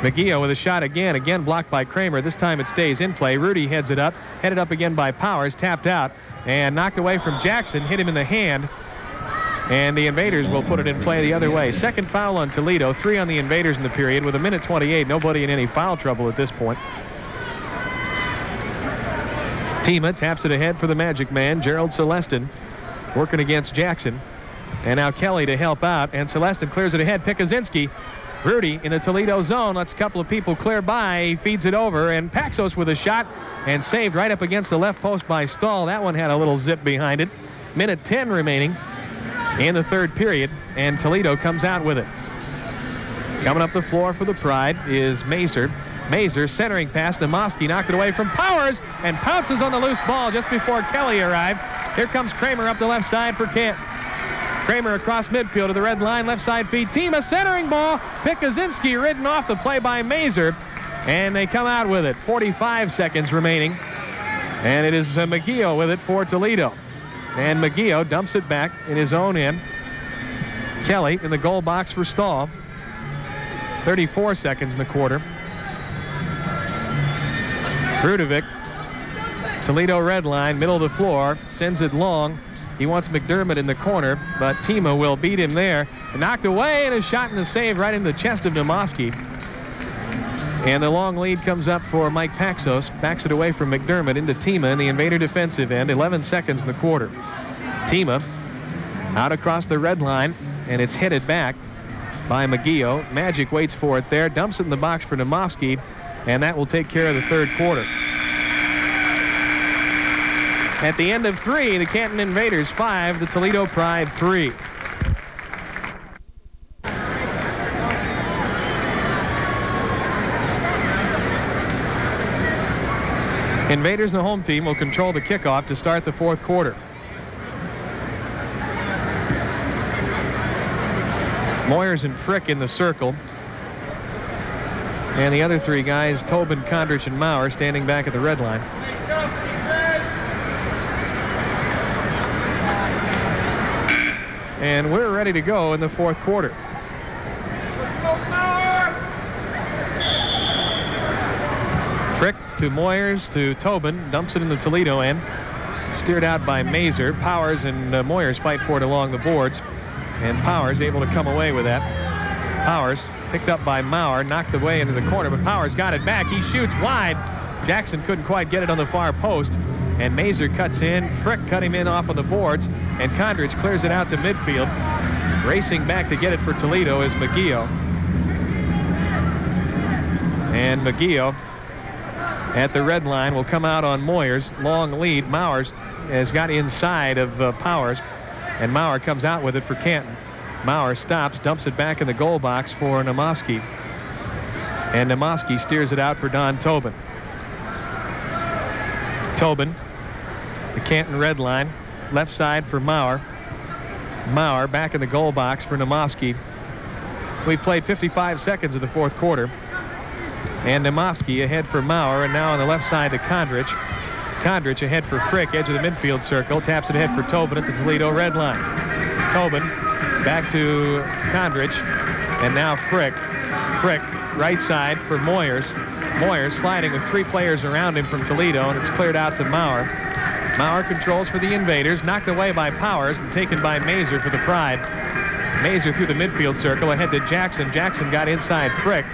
McGeough with a shot again, again blocked by Kramer. This time it stays in play. Rudy heads it up, headed up again by Powers, tapped out, and knocked away from Jackson, hit him in the hand. And the Invaders will put it in play the other way. Second foul on Toledo, three on the Invaders in the period with a minute 28. Nobody in any foul trouble at this point. Tima taps it ahead for the Magic Man, Gerald Celestin, working against Jackson. And now Kelly to help out, and Celestin clears it ahead. Pikuzinski Rudy in the Toledo zone lets a couple of people clear by. He feeds it over, and Paxos with a shot and saved right up against the left post by Stahl. That one had a little zip behind it. Minute 10 remaining in the third period, and Toledo comes out with it. Coming up the floor for the Pride is Mazer. Mazer centering pass. Namovsky knocked it away from Powers and pounces on the loose ball just before Kelly arrived. Here comes Kramer up the left side for Kent. Kramer across midfield to the red line, left side feed. Team a centering ball. Pikuzinski ridden off the play by Mazer. And they come out with it. 45 seconds remaining. And it is uh, with it for Toledo. And McGeough dumps it back in his own end. Kelly in the goal box for Stahl. 34 seconds in the quarter. Rudovic, Toledo red line, middle of the floor, sends it long. He wants McDermott in the corner, but Tima will beat him there. Knocked away and a shot and a save right in the chest of Namoski. And the long lead comes up for Mike Paxos. Backs it away from McDermott into Tima in the Invader defensive end. 11 seconds in the quarter. Tima out across the red line, and it's headed back by McGeough. Magic waits for it there, dumps it in the box for Namovsky, and that will take care of the third quarter. At the end of three, the Canton Invaders five, the Toledo Pride three. Invaders and the home team will control the kickoff to start the fourth quarter. Moyers and Frick in the circle. And the other three guys, Tobin, Kondrich, and Maurer, standing back at the red line. And we're ready to go in the fourth quarter. Frick to Moyers to Tobin, dumps it in the Toledo end. Steered out by Mazer. Powers and uh, Moyers fight for it along the boards. And Powers able to come away with that. Powers picked up by Maurer, knocked away into the corner, but Powers got it back. He shoots wide. Jackson couldn't quite get it on the far post and Mazer cuts in. Frick cut him in off of the boards, and Kondrich clears it out to midfield. Racing back to get it for Toledo is McGeough. And McGeough at the red line will come out on Moyers. Long lead. Maurer has got inside of uh, Powers, and Maurer comes out with it for Canton. Maurer stops, dumps it back in the goal box for Namovsky. And Namovsky steers it out for Don Tobin. Tobin the Canton red line. Left side for Maurer. Maurer back in the goal box for Namovsky. We played 55 seconds of the fourth quarter. And Namovsky ahead for Maurer, and now on the left side to Kondrich. Kondrich ahead for Frick, edge of the midfield circle. Taps it ahead for Tobin at the Toledo red line. Tobin back to Kondrich, and now Frick. Frick, right side for Moyers. Moyers sliding with three players around him from Toledo, and it's cleared out to Maurer. Maurer controls for the Invaders, knocked away by Powers and taken by Mazer for the Pride. Mazer through the midfield circle ahead to Jackson. Jackson got inside Frick.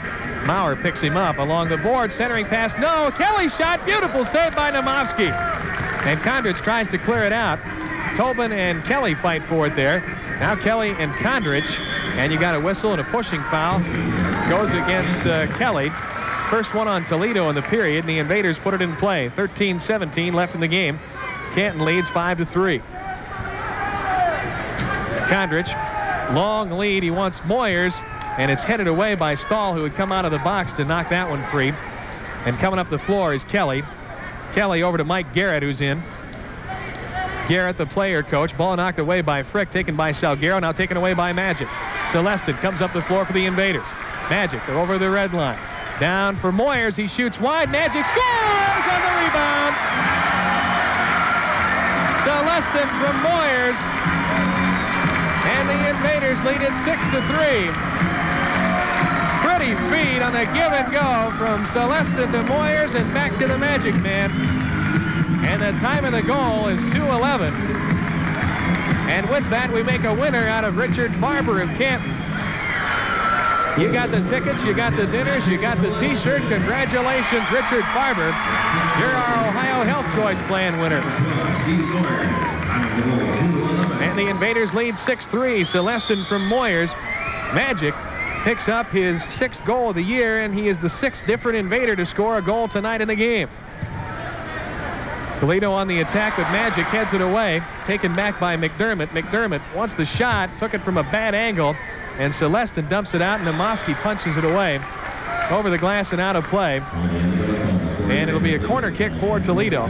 Maurer picks him up along the board, centering pass. No, Kelly shot. Beautiful save by Namovsky. And Kondrich tries to clear it out. Tobin and Kelly fight for it there. Now Kelly and Kondrich. And you got a whistle and a pushing foul. Goes against uh, Kelly. First one on Toledo in the period, and the Invaders put it in play. 13-17 left in the game. Canton leads 5 to 3. Kondrich, long lead. He wants Moyers, and it's headed away by Stahl, who had come out of the box to knock that one free. And coming up the floor is Kelly. Kelly over to Mike Garrett, who's in. Garrett, the player coach. Ball knocked away by Frick, taken by Salguero, now taken away by Magic. Celestin comes up the floor for the Invaders. Magic, they're over the red line. Down for Moyers. He shoots wide. Magic scores on the rebound. Celestin from Moyers And the invaders lead it 6 to 3. Pretty feed on the give and go from Celestin to Moyers and back to the Magic Man. And the time of the goal is 2.11. And with that, we make a winner out of Richard Farber of Canton. You got the tickets, you got the dinners, you got the t-shirt. Congratulations, Richard Farber. You're our Ohio Health Choice Plan winner. And the Invaders lead 6-3. Celestin from Moyers. Magic picks up his sixth goal of the year, and he is the sixth different Invader to score a goal tonight in the game. Toledo on the attack, but Magic heads it away, taken back by McDermott. McDermott wants the shot, took it from a bad angle, and Celestin dumps it out, and Namoski punches it away over the glass and out of play. And it'll be a corner kick for Toledo.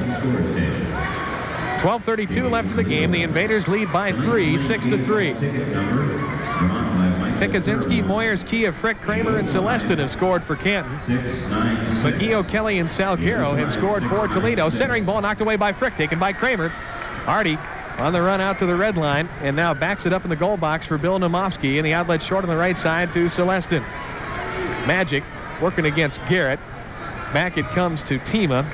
12.32 left in the game. The Invaders lead by three, 6 to 3. Pikuzinski, Moyers, Kia, Frick, Kramer, and Celestin have scored for Canton. McGee, Kelly, and Salguero have scored for Toledo. Centering ball knocked away by Frick, taken by Kramer. Artie on the run out to the red line, and now backs it up in the goal box for Bill Namovsky, and the outlet short on the right side to Celestin. Magic working against Garrett. Back it comes to Tima.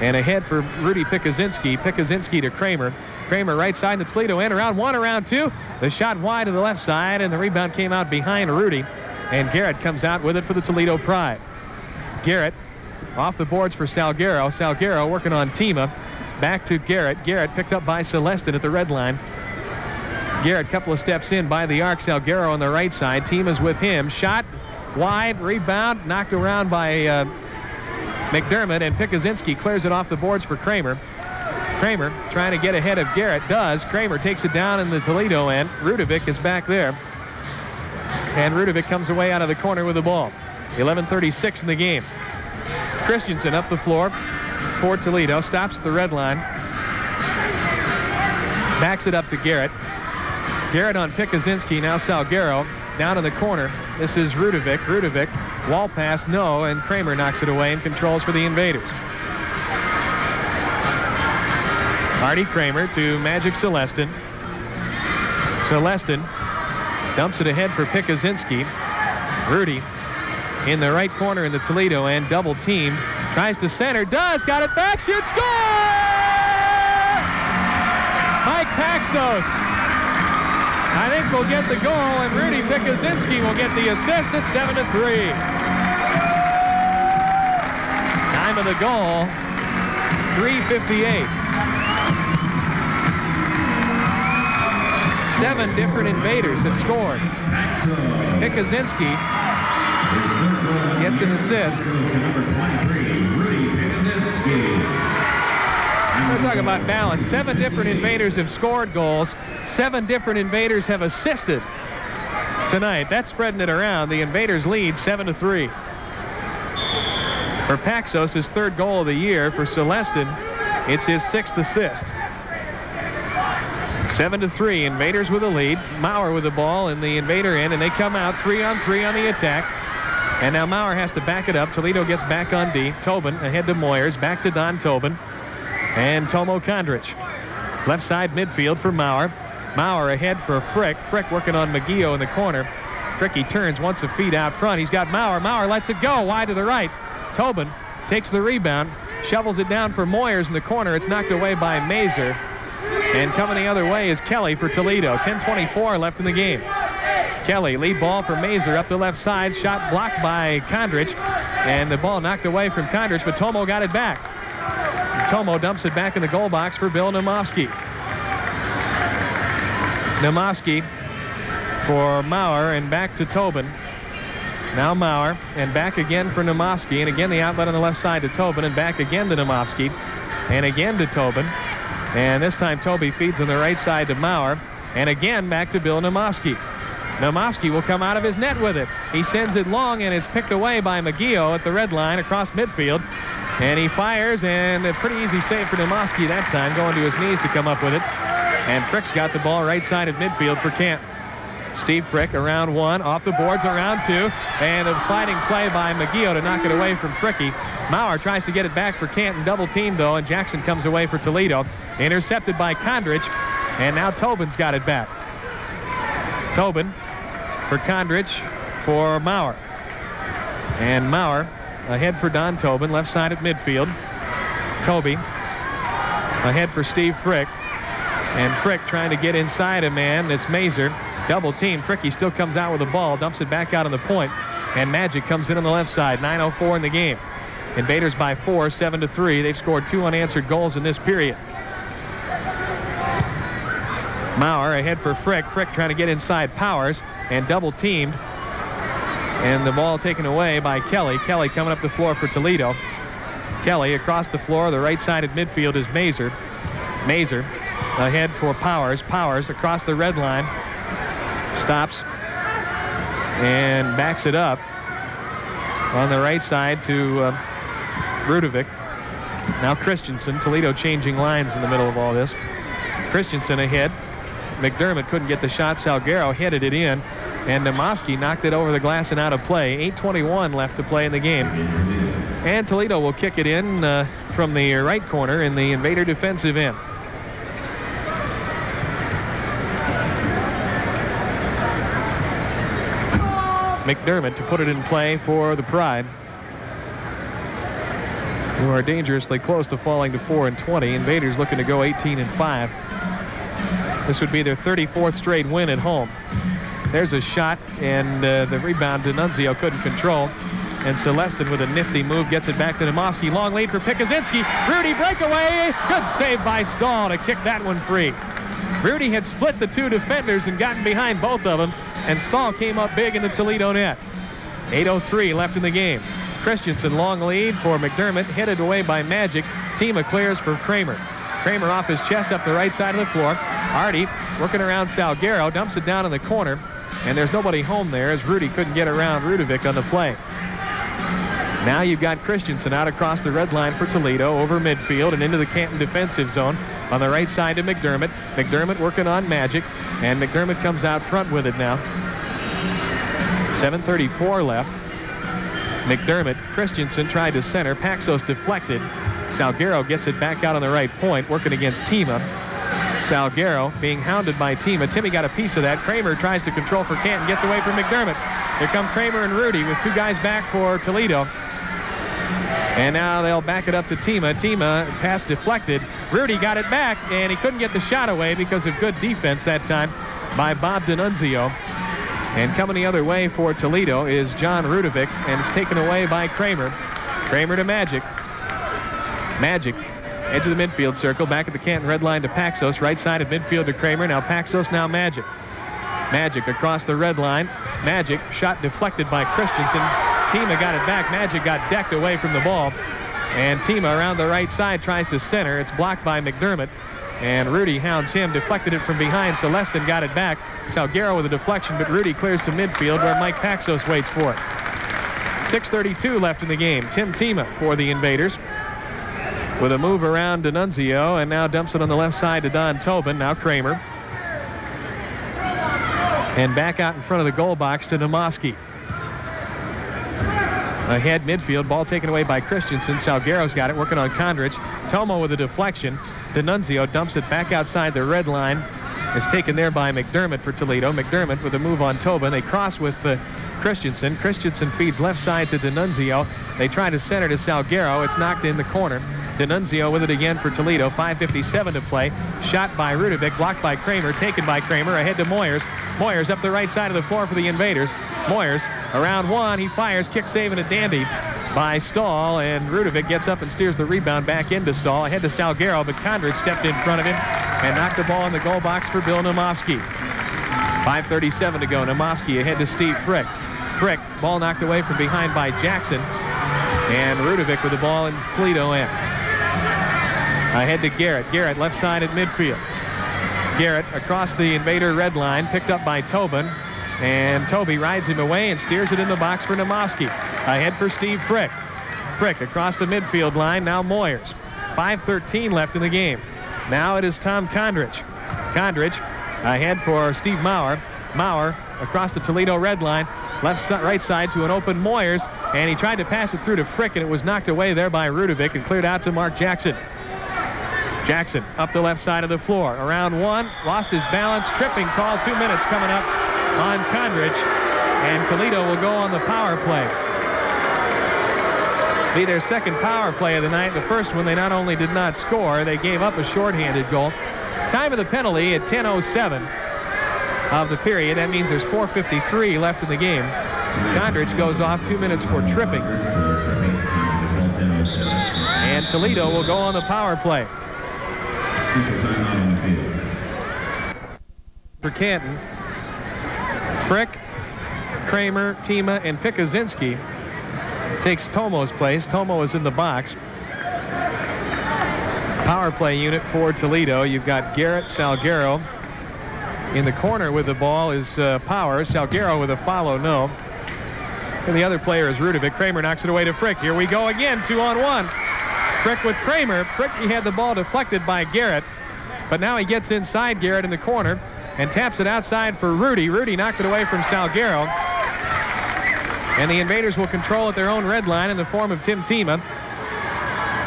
And ahead for Rudy Pikuzinski. Pikuzinski to Kramer. Kramer right side in the Toledo end. Around one, around two. The shot wide to the left side, and the rebound came out behind Rudy. And Garrett comes out with it for the Toledo Pride. Garrett off the boards for Salguero. Salguero working on Tima. Back to Garrett. Garrett picked up by Celestin at the red line. Garrett couple of steps in by the arc. Salguero on the right side. Team is with him. Shot wide, rebound, knocked around by uh, McDermott, and Pikuzinski clears it off the boards for Kramer. Kramer trying to get ahead of Garrett. Does. Kramer takes it down in the Toledo end. Rudovic is back there. And Rudovic comes away out of the corner with the ball. 11.36 in the game. Christensen up the floor for Toledo. Stops at the red line. Backs it up to Garrett. Garrett on Pikuzinski. Now Salguero down in the corner. This is Rudovic. Rudovic, wall pass, no, and Kramer knocks it away and controls for the Invaders. Artie Kramer to Magic Celestin. Celestin dumps it ahead for Pikuzinski. Rudy in the right corner in the Toledo and double teamed. Tries to center, does, got it back, shoots, score! Mike Paxos I think we'll get the goal, and Rudy Pikuzinski will get the assist at 7 to 3. Time of the goal, 358. Seven different invaders have scored. Pikuzinski gets an assist. We're talking about balance. Seven different invaders have scored goals. Seven different invaders have assisted tonight. That's spreading it around. The invaders lead 7 to 3. For Paxos, his third goal of the year. For Celestin, it's his sixth assist. 7 to 3. Invaders with the lead. Maurer with the ball in the invader end, and they come out three on three on the attack. And now Maurer has to back it up. Toledo gets back on D. Tobin ahead to Moyers. Back to Don Tobin. And Tomo Kondrich. Left side midfield for Maurer. Maurer ahead for Frick. Frick working on McGee in the corner. Fricky turns, wants a feed out front. He's got Maurer. Maurer lets it go wide to the right. Tobin takes the rebound, shovels it down for Moyers in the corner. It's knocked away by Mazer. And coming the other way is Kelly for Toledo. 10.24 left in the game. Kelly, lead ball for Mazer up the left side. Shot blocked by Kondrich. And the ball knocked away from Kondrich, but Tomo got it back. Tomo dumps it back in the goal box for Bill Namovsky. Namovsky for Maurer and back to Tobin. Now Maurer and back again for Namovsky and again the outlet on the left side to Tobin and back again to Namovsky and again to Tobin. And this time Toby feeds on the right side to Maurer and again back to Bill Namovsky. Namovsky will come out of his net with it. He sends it long and is picked away by McGee at the red line across midfield. And he fires, and a pretty easy save for Namovsky that time, going to his knees to come up with it. And Frick's got the ball right side of midfield for Kent. Steve Frick around one, off the boards around two, and a sliding play by McGee to knock it away from Fricky. Maurer tries to get it back for Canton, double team though, and Jackson comes away for Toledo. Intercepted by Kondrich, and now Tobin's got it back. Tobin for Kondrich for Maurer. And Maurer ahead for Don Tobin, left side at midfield. Toby ahead for Steve Frick. And Frick trying to get inside a man. It's Mazer. Double team. Fricky still comes out with the ball, dumps it back out on the point, and Magic comes in on the left side. 9.04 in the game. Invaders by four, seven to three. They've scored two unanswered goals in this period. Maurer ahead for Frick. Frick trying to get inside Powers and double teamed. And the ball taken away by Kelly. Kelly coming up the floor for Toledo. Kelly across the floor. The right side at midfield is Mazer. Mazer ahead for Powers. Powers across the red line. Stops and backs it up on the right side to uh, Rudovic. Now Christensen. Toledo changing lines in the middle of all this. Christensen ahead. McDermott couldn't get the shot. Salguero headed it in. And Namofsky knocked it over the glass and out of play. 8.21 left to play in the game. And Toledo will kick it in uh, from the right corner in the Invader defensive end. McDermott to put it in play for the Pride. Who are dangerously close to falling to 4 and 20. Invaders looking to go 18 and 5. This would be their 34th straight win at home. There's a shot, and uh, the rebound D'Annunzio couldn't control. And Celestin with a nifty move gets it back to Namofsky. Long lead for Pikuzinski. Rudy breakaway. Good save by Stahl to kick that one free. Rudy had split the two defenders and gotten behind both of them, and Stahl came up big in the Toledo net. 8.03 left in the game. Christensen long lead for McDermott, headed away by Magic. Tima clears for Kramer. Kramer off his chest up the right side of the floor. Artie working around Salguero, dumps it down in the corner, and there's nobody home there as Rudy couldn't get around Rudovic on the play. Now you've got Christensen out across the red line for Toledo over midfield and into the Canton defensive zone on the right side to McDermott. McDermott working on Magic, and McDermott comes out front with it now. 7.34 left. McDermott, Christensen tried to center. Paxos deflected. Salguero gets it back out on the right point, working against Tima. Salguero being hounded by Tima. Timmy got a piece of that. Kramer tries to control for Canton, gets away from McDermott. Here come Kramer and Rudy with two guys back for Toledo. And now they'll back it up to Tima. Tima pass deflected. Rudy got it back, and he couldn't get the shot away because of good defense that time by Bob D'Annunzio. And coming the other way for Toledo is John Rudovic, and it's taken away by Kramer. Kramer to Magic. Magic, edge of the midfield circle, back at the Canton red line to Paxos, right side of midfield to Kramer. Now Paxos, now Magic. Magic across the red line. Magic, shot deflected by Christensen. Tima got it back. Magic got decked away from the ball. And Tima around the right side tries to center. It's blocked by McDermott. And Rudy hounds him, deflected it from behind. Celestin got it back. Salguero with a deflection, but Rudy clears to midfield where Mike Paxos waits for it. 6.32 left in the game. Tim Tima for the Invaders with a move around D'Annunzio and now dumps it on the left side to Don Tobin. Now Kramer. And back out in front of the goal box to Namofsky. Ahead midfield, ball taken away by Christensen. Salguero's got it, working on Kondrich. Tomo with a deflection. D'Annunzio dumps it back outside the red line. It's taken there by McDermott for Toledo. McDermott with a move on Tobin. They cross with uh, Christensen. Christensen feeds left side to D'Annunzio. They try to center to Salguero. It's knocked in the corner. D'Annunzio with it again for Toledo. 5.57 to play. Shot by Rudovic, blocked by Kramer, taken by Kramer, ahead to Moyers. Moyers up the right side of the floor for the Invaders. Moyers around one, he fires, kick saving a dandy by Stahl, and Rudovic gets up and steers the rebound back into Stahl, ahead to Salguero, but Kondrich stepped in front of him and knocked the ball in the goal box for Bill Namofsky. 5.37 to go. Namofsky ahead to Steve Frick. Frick, ball knocked away from behind by Jackson, and Rudovic with the ball in Toledo end. Ahead to Garrett. Garrett left side at midfield. Garrett across the invader red line, picked up by Tobin. And Toby rides him away and steers it in the box for Namovsky. Ahead for Steve Frick. Frick across the midfield line, now Moyers. 5.13 left in the game. Now it is Tom Kondrich. Kondrich ahead for Steve Maurer. Maurer across the Toledo red line, left right side to an open Moyers, and he tried to pass it through to Frick, and it was knocked away there by Rudovic and cleared out to Mark Jackson. Jackson up the left side of the floor. Around one, lost his balance, tripping call, two minutes coming up on Kondrich, and Toledo will go on the power play. Be their second power play of the night. The first one, they not only did not score, they gave up a shorthanded goal. Time of the penalty at 10.07 of the period. That means there's 4.53 left in the game. Kondrich goes off two minutes for tripping. And Toledo will go on the power play. For Canton, Frick, Kramer, Tima, and Pikuzinski takes Tomo's place. Tomo is in the box. Power play unit for Toledo. You've got Garrett Salguero. In the corner with the ball is uh, Powers. Salguero with a follow, no. And the other player is Rudovic. Kramer knocks it away to Frick. Here we go again, two on one. Frick with Kramer. Frick, he had the ball deflected by Garrett. But now he gets inside Garrett in the corner and taps it outside for Rudy. Rudy knocked it away from Salguero. And the Invaders will control at their own red line in the form of Tim Tima.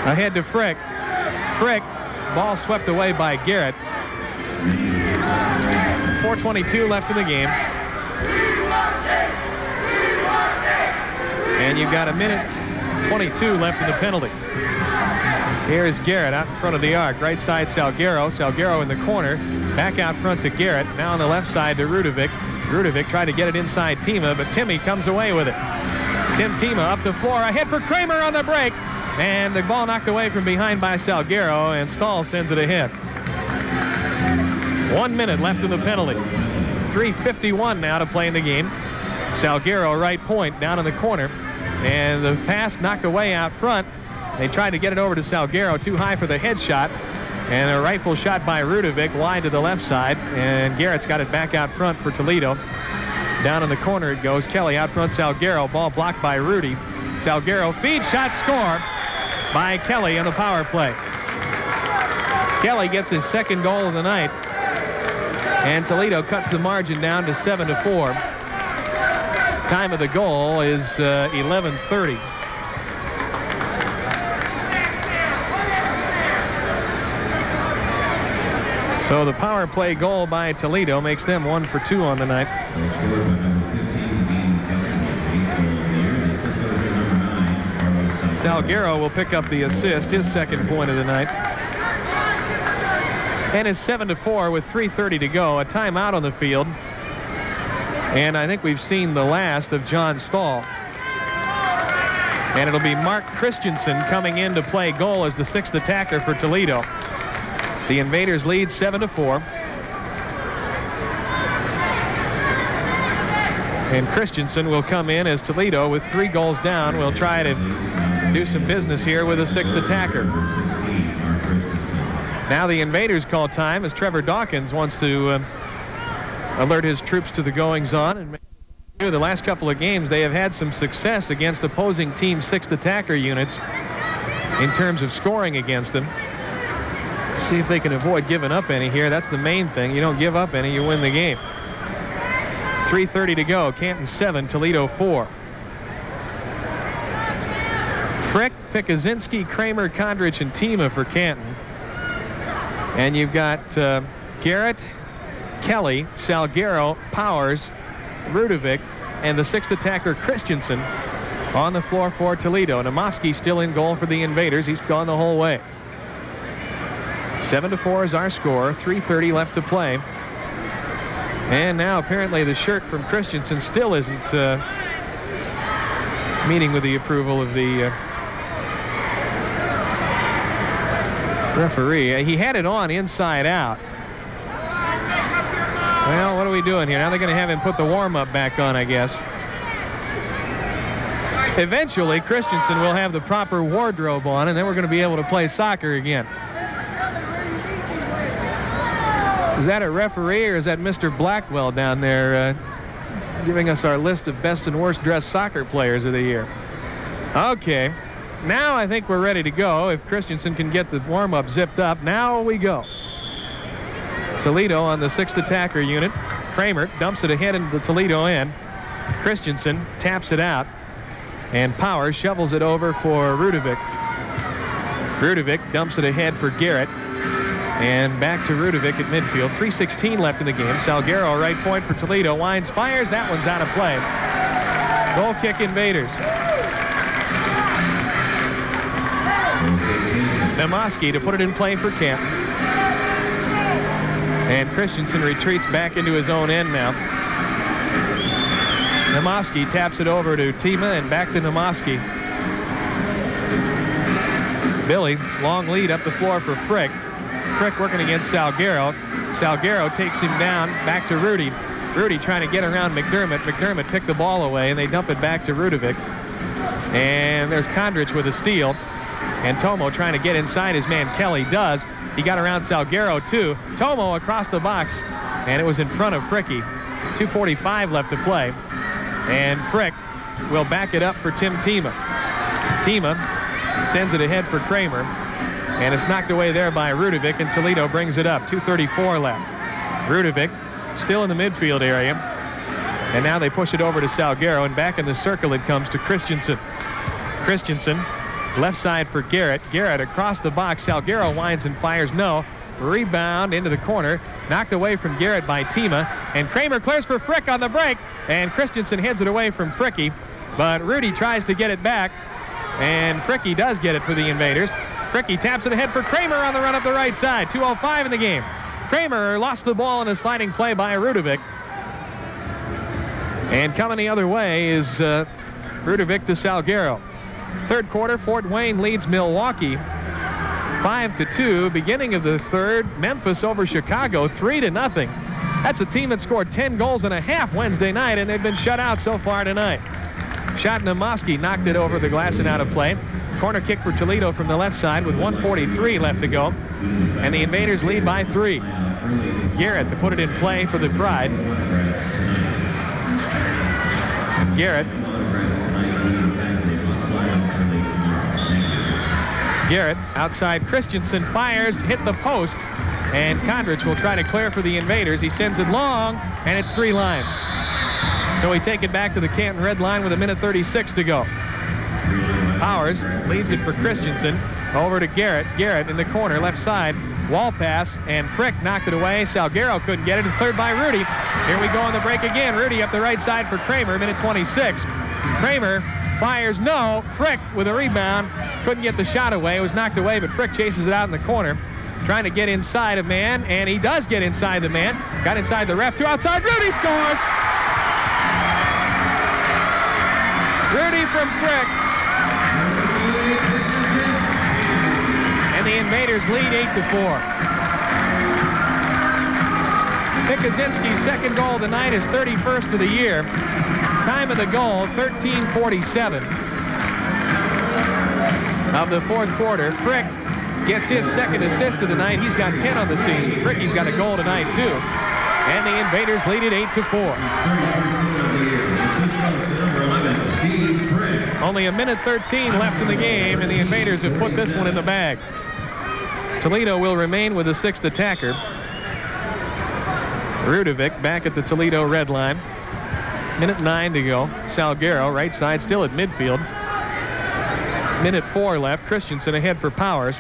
Ahead to Frick. Frick, ball swept away by Garrett. 4.22 left in the game. And you've got a minute 22 left in the penalty. Here's Garrett out in front of the arc. Right side, Salguero. Salguero in the corner. Back out front to Garrett. Now on the left side to Rudovic. Rudovic tried to get it inside Tima, but Timmy comes away with it. Tim Tima up the floor. A hit for Kramer on the break. And the ball knocked away from behind by Salguero, and Stahl sends it ahead. One minute left in the penalty. 3.51 now to play in the game. Salguero right point down in the corner. And the pass knocked away out front. They tried to get it over to Salguero, too high for the headshot. And a rifle shot by Rudovic wide to the left side. And Garrett's got it back out front for Toledo. Down in the corner it goes. Kelly out front, Salguero. Ball blocked by Rudy. Salguero feed shot score by Kelly on the power play. Kelly gets his second goal of the night. And Toledo cuts the margin down to 7 to 4. Time of the goal is uh, 11:30. So the power play goal by Toledo makes them one for two on the night. Salguero will pick up the assist, his second point of the night. And it's 7 to 4 with 3.30 to go. A timeout on the field. And I think we've seen the last of John Stahl. And it'll be Mark Christensen coming in to play goal as the sixth attacker for Toledo. The Invaders lead 7 to 4. And Christensen will come in as Toledo with three goals down. will try to do some business here with a sixth attacker. Now the Invaders call time as Trevor Dawkins wants to uh, alert his troops to the goings on. And the last couple of games, they have had some success against opposing team sixth attacker units in terms of scoring against them. See if they can avoid giving up any here. That's the main thing. You don't give up any, you win the game. 3.30 to go. Canton 7, Toledo 4. Frick, Pikuzinski, Kramer, Kondrich, and Tima for Canton. And you've got uh, Garrett, Kelly, Salguero, Powers, Rudovic, and the sixth attacker, Christensen, on the floor for Toledo. Namovsky still in goal for the Invaders. He's gone the whole way. 7 to 4 is our score. 3.30 left to play. And now apparently the shirt from Christensen still isn't uh, meeting with the approval of the uh, referee. He had it on inside out. Well, what are we doing here? Now they're going to have him put the warm-up back on, I guess. Eventually, Christensen will have the proper wardrobe on, and then we're going to be able to play soccer again. Is that a referee or is that Mr. Blackwell down there uh, giving us our list of best and worst dressed soccer players of the year? Okay. Now I think we're ready to go. If Christensen can get the warm-up zipped up, now we go. Toledo on the sixth attacker unit. Kramer dumps it ahead into the Toledo end. Christensen taps it out. And Power shovels it over for Rudovic. Rudovic dumps it ahead for Garrett. And back to Rudovic at midfield. 3.16 left in the game. Salguero, right point for Toledo. Wines fires. That one's out of play. Goal kick invaders. Namovsky to put it in play for Canton. And Christensen retreats back into his own end now. Namovsky taps it over to Tima and back to Nemoski. Billy, long lead up the floor for Frick. Frick working against Salguero. Salguero takes him down, back to Rudy. Rudy trying to get around McDermott. McDermott picked the ball away, and they dump it back to Rudovic. And there's Kondrich with a steal. And Tomo trying to get inside his man Kelly does. He got around Salguero too. Tomo across the box, and it was in front of Fricky. 2.45 left to play. And Frick will back it up for Tim Tima. Tima sends it ahead for Kramer. And it's knocked away there by Rudovic, and Toledo brings it up. 2.34 left. Rudovic still in the midfield area. And now they push it over to Salguero, and back in the circle it comes to Christensen. Christensen Left side for Garrett. Garrett across the box. Salguero winds and fires no. Rebound into the corner. Knocked away from Garrett by Tima. And Kramer clears for Frick on the break. And Christensen heads it away from Fricky. But Rudy tries to get it back. And Fricky does get it for the Invaders. Fricky taps it ahead for Kramer on the run up the right side. 2.05 in the game. Kramer lost the ball in a sliding play by Rudovic. And coming the other way is uh, Rudovic to Salguero. Third quarter, Fort Wayne leads Milwaukee 5 to 2. Beginning of the third, Memphis over Chicago 3 to nothing. That's a team that scored 10 goals and a half Wednesday night, and they've been shut out so far tonight. Shot Namovsky knocked it over the glass and out of play. Corner kick for Toledo from the left side with 143 left to go. And the Invaders lead by three. Garrett to put it in play for the Pride. Garrett Garrett outside Christensen fires, hit the post, and Kondrich will try to clear for the invaders. He sends it long, and it's three lines. So we take it back to the Canton red line with a minute 36 to go. Powers leaves it for Christensen. Over to Garrett. Garrett in the corner, left side. Wall pass, and Frick knocked it away. Salguero couldn't get it. Cleared by Rudy. Here we go on the break again. Rudy up the right side for Kramer, minute 26. Kramer fires no. Frick with a rebound. Couldn't get the shot away. It was knocked away, but Frick chases it out in the corner. Trying to get inside a man, and he does get inside the man. Got inside the ref, two outside. Rudy scores! Rudy from Frick. Invaders lead 8 to 4. Pikuzinski's second goal of the night is 31st of the year. Time of the goal, 1347 of the fourth quarter. Frick gets his second assist of the night. He's got 10 on the season. Fricky's got a goal tonight, too. And the Invaders lead it 8 to 4. Only a minute 13 left in the game, and the Invaders have put this one in the bag. Toledo will remain with the sixth attacker. Rudovic back at the Toledo red line. Minute nine to go. Salguero, right side, still at midfield. Minute four left. Christensen ahead for Powers.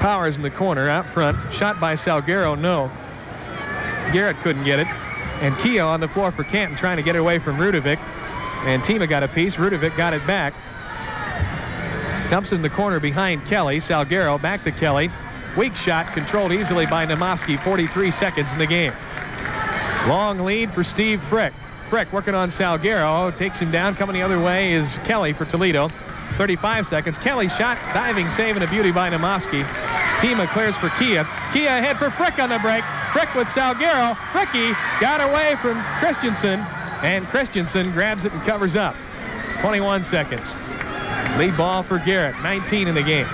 Powers in the corner, out front. Shot by Salguero, no. Garrett couldn't get it. And Keogh on the floor for Canton trying to get it away from Rudovic. And Tima got a piece. Rudovic got it back. Dumps in the corner behind Kelly. Salguero back to Kelly. Weak shot controlled easily by Namovsky. 43 seconds in the game. Long lead for Steve Frick. Frick working on Salguero. Takes him down. Coming the other way is Kelly for Toledo. 35 seconds. Kelly shot, diving save, and a beauty by Namovsky. Tima clears for Kia. Kia ahead for Frick on the break. Frick with Salguero. Fricky got away from Christensen, and Christensen grabs it and covers up. 21 seconds. Lead ball for Garrett. 19 in the game.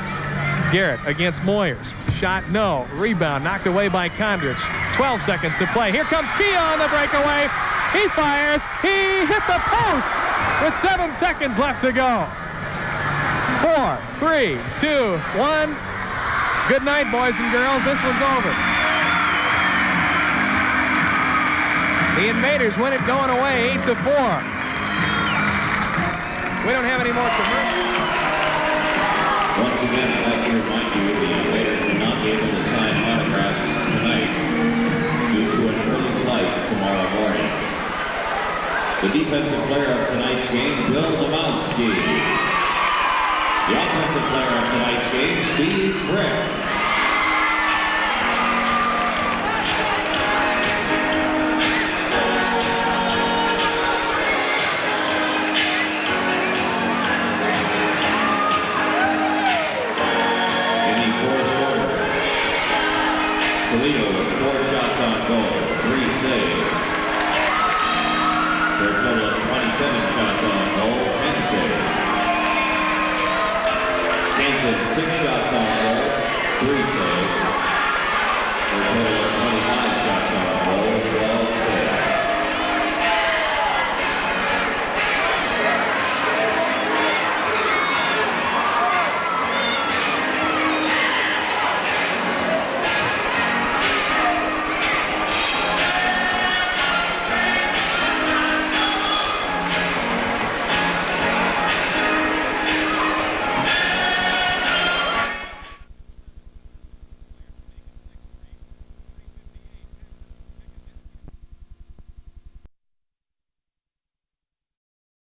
Garrett against Moyers. Shot no. Rebound knocked away by Kondrich. 12 seconds to play. Here comes Kia on the breakaway. He fires. He hit the post with seven seconds left to go. Four, three, two, one. Good night, boys and girls. This one's over. The Invaders win it going away 8 to 4. We don't have any more commercials. Once again, I'd like to remind you the writers will not be able to sign autographs tonight due to an early flight tomorrow morning. The defensive player of tonight's game, Bill Namovsky. The offensive player of tonight's game, Steve Frick. Three.